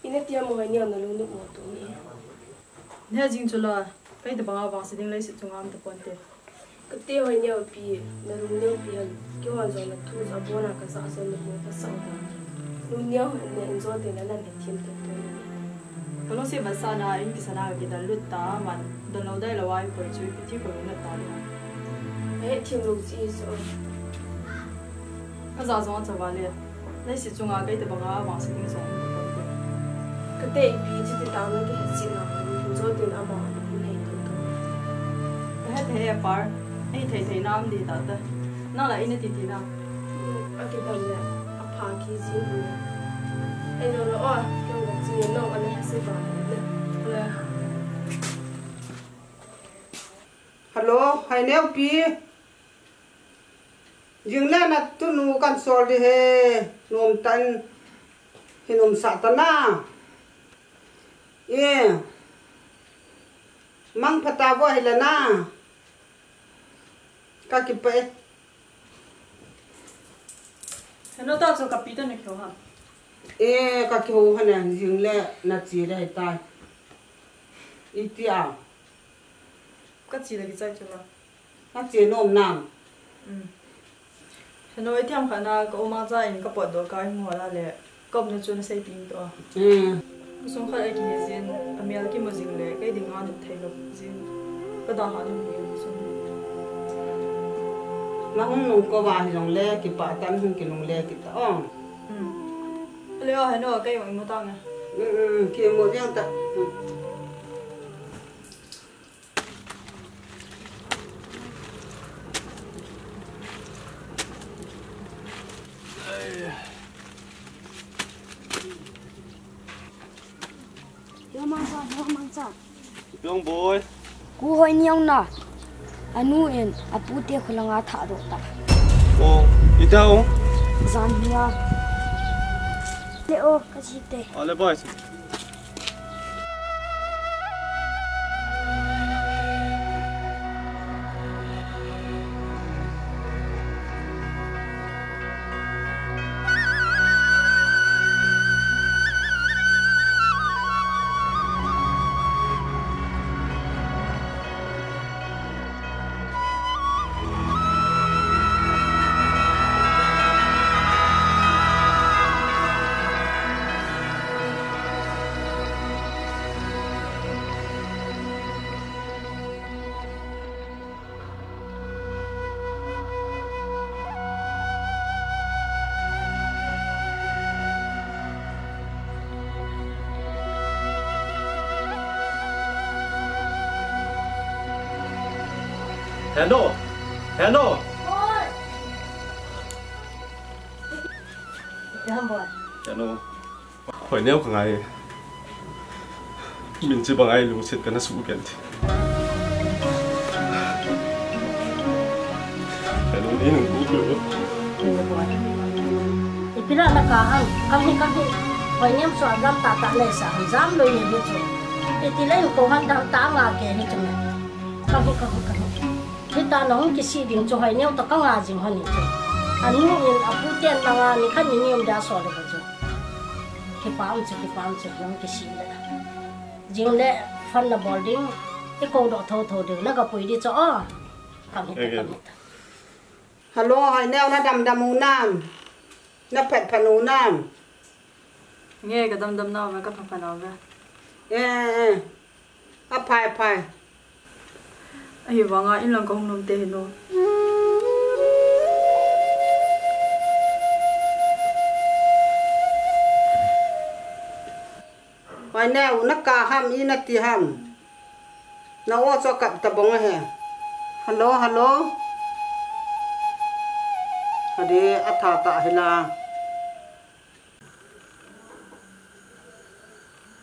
Speaker 3: ina tia mo ngai na lu nu mo tu ni
Speaker 4: nè jing chula cái tập bằng sự tin lấy sự trung am tập quan
Speaker 3: te 그때 왜냐 비 너는 비 교환자나 투자 보나 가서 가서 뭐 가서 누냐 내 인조데 나는 내 팀도
Speaker 4: Kalau si bahasa na ini di sana kita lutta, man dalam dah lewat kau cuci piti kau nak tahu.
Speaker 3: Eh, tim lu sih so.
Speaker 4: Kau zaman zaman cewa ni,
Speaker 3: ni si cung agak itu bawa wang sih ni so. Kita ibu jadi tahu lagi hasil lah, jadi nama.
Speaker 4: Eh, dia apa? Ai thấy thấy nam đi ta ta nó là ini ti ti na
Speaker 3: a ki dam ne a pa ki ji lu e no lo a lo na ji no a ne se ba ne le
Speaker 10: hello hai neu pi jing le na tu nu kan sol de he nom tan he nom sa ta na e mang phata bo he la na ka ki pe
Speaker 4: nó ta cho capita này kiểu hả?
Speaker 10: E ka ki ho ha na jing le na chi le ta itia
Speaker 4: cái gì là cái gì chứ
Speaker 10: na chi nom nam
Speaker 4: Thế nói thêm khả năng có mang ra những cái bọt đồ cái mua là lệ công nó chuyên xây pin đó
Speaker 10: ừ.
Speaker 4: Xong khai cái gì à mẹ cái mà zin lệ cái ngon thấy được zin cái đó họ nó nhiều xong
Speaker 10: na hung nung ko ba hi rong le ki pa tan hung ki nung le ki ta oh
Speaker 4: liệu hay nó cái mà mua tăng à?
Speaker 10: Ừ ừ ki mo yang ta.
Speaker 8: Yo mang sa, yo mang sa.
Speaker 5: Piong boy.
Speaker 8: Ku hoi niang na. Anu en apu te khulanga tha do ta.
Speaker 5: Ô, itaw.
Speaker 8: Zan hiya. Le o kasi te.
Speaker 5: Ole boys. Hỏi neo ka cái nó sụp kiện thì cái sit kana su gen thi. thì ni nung ku ku.
Speaker 1: Ipira na ka hang kami kami Panyam so agam tạ le sa exam lo ni ni chu. Itilay ko han dang ta nga ke ni chu. Kabu kabu kabu. này nong ki si ding chu hai neu ta ka nga jing han ni chu. anu anh apu anh langa ni khan ni anh da so em đã jo được pam chu ke pam chu long ke si le jing le fan na boarding cái ko do tho tho được nó ga quỷ đi chỗ a kam hi kam
Speaker 10: Hello, hai neo nó đầm đầm u nam. nó pet pan u nam.
Speaker 4: nghe cái đầm đầm nào mà cái phần phần nào với
Speaker 10: yeah à phải phải
Speaker 4: ai vừa nghe, anh lòng công nông tê nó
Speaker 10: Hai neo na ka ham i na ti ham. Na o cho kap ta bong he. Hello, hello. Ade atha ta hila.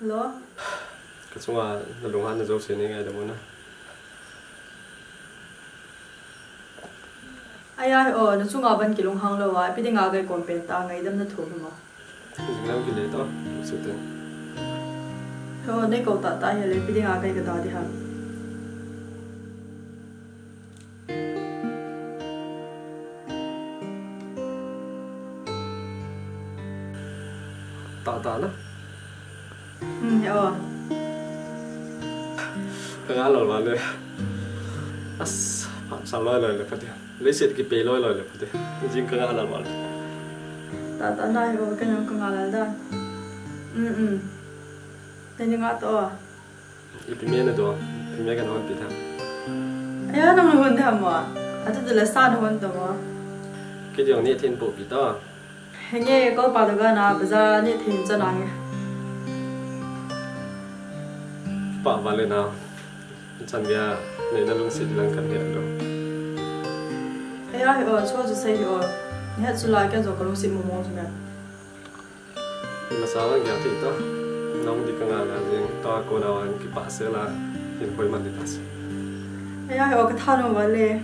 Speaker 4: Hello?
Speaker 9: cái chung là là đúng hắn là dấu xuyên ngay được muốn à
Speaker 4: ai ai ờ nó chung ngà bên kí lông hàng lâu à biết ngà cái con bên ta ngay đâm nó thua mà
Speaker 9: dừng làm cái lễ đó sự tình
Speaker 4: Kau ni kau tak tahu le, pilih
Speaker 9: apa yang kita
Speaker 4: tahu. Tak
Speaker 9: tahu lah. Hmm, ya. Kenapa lo malu? As, pasal lo lo lepas dia. Lepas itu kita lo lo lepas dia. Jadi
Speaker 4: kenapa lo malu? Tak tahu lah, kau kenapa kenapa dah. Hmm hmm tên ngà to à
Speaker 9: ít bị miên đó bị miên
Speaker 4: ai ai nằm luôn thế mà à tôi tự là sao luôn đó mà
Speaker 9: cái điều này thiên bộ bị đó
Speaker 4: hình như có bảo được nào bây giờ như thì cho nàng
Speaker 9: bảo vào lên nào chẳng bia này nó luôn xịt lần cần hiện
Speaker 4: ai ờ cho tôi thấy ờ nhớ chú lại cái rồi có lúc mua mua cho mẹ
Speaker 9: mà sao anh nhà thì đó nông đi cái ngã là riêng to cô nào anh cái bà sữa là hiện quay mặt đi ta sữa
Speaker 4: ai ai ờ cái thao nó vào lên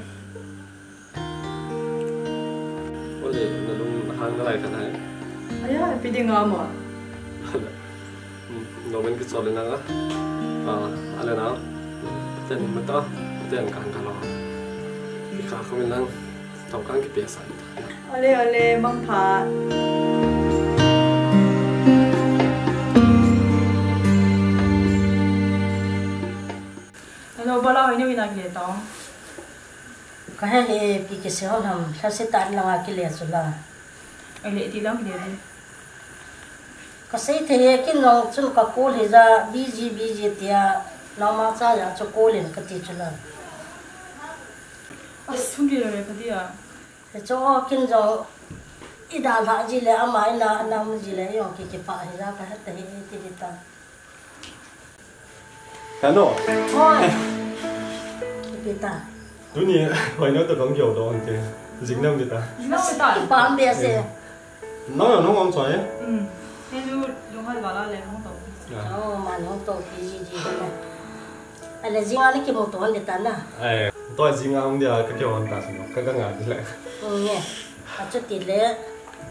Speaker 9: có lẽ nó luôn hàng nó lại cái này
Speaker 4: ai ai biết đi ngà mà.
Speaker 9: Nó bên cái chỗ lên nào à à lên nào tên mà to tên càng càng lo. Cái khác không năng tàu càng cái bia sẵn
Speaker 4: Ole ole mong phá nó bao lâu rồi như nào vậy đó?
Speaker 1: cái hay là bị cái sự hôn hầm sao sẽ tán langa cái lẽ rồi là
Speaker 4: Anh lệ thì lắm thì đi.
Speaker 1: cái sự thì cái nó chung cái cô thì ra bi busy thì nó mà ra ya cho cô liền cái tí rồi
Speaker 4: À, không đi rồi cái gì à?
Speaker 1: thì cho kinh rồi ít đàn hạ gì là ama ina làm gì là yung cái cái phải ra cái hết thì thì đi ta
Speaker 9: hello
Speaker 1: Hi cái ta
Speaker 9: đúng nhỉ hồi nữa tôi không nhiều đồ anh chị dính năm đi ta
Speaker 4: Nó sẽ tải.
Speaker 1: cái bia xe
Speaker 9: nó là nó ngon xoài
Speaker 4: Ừ. Dùng hai bà la lên không tàu.
Speaker 1: oh mà nó to cái gì gì đó anh là riêng anh cái một tuần để tán à
Speaker 9: ai tôi dính ngang đi cái kiểu anh ta xong, cái cái ngã đi lại
Speaker 1: ừ nhé à chút tiền à,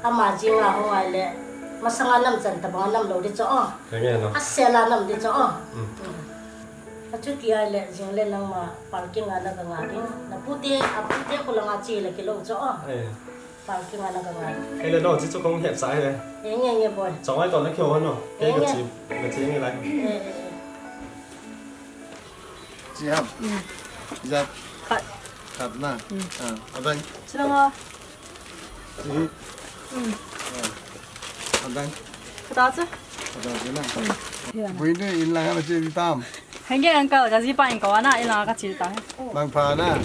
Speaker 1: ama riêng à không ai lệ mà sang anh năm chân tập anh năm đầu đi cho
Speaker 9: cái
Speaker 1: à xe là năm đi cho
Speaker 9: ừ
Speaker 1: achu ki ai len jing len nang ma parking ana ka nga kin na pute a pute cũng la nga chi la ki lo cho parking ana ka nga
Speaker 9: ai le no chi chu kong hiệp sai le
Speaker 1: ye ye ye boy
Speaker 9: chong ai to na kyo no ke ga chi ga chi ni lai
Speaker 15: chị hấp dạ. Khát khát na à ở đây.
Speaker 4: Chị đang ở
Speaker 15: chị.
Speaker 4: Dạ.
Speaker 15: Ở đây.
Speaker 4: Khát chứ.
Speaker 15: Ở đây cái này. Bữa nay in là cái
Speaker 9: là chị đi tam
Speaker 5: hình như anh cậu giờ gì bạn có anh ấy là các chị ta mang phà na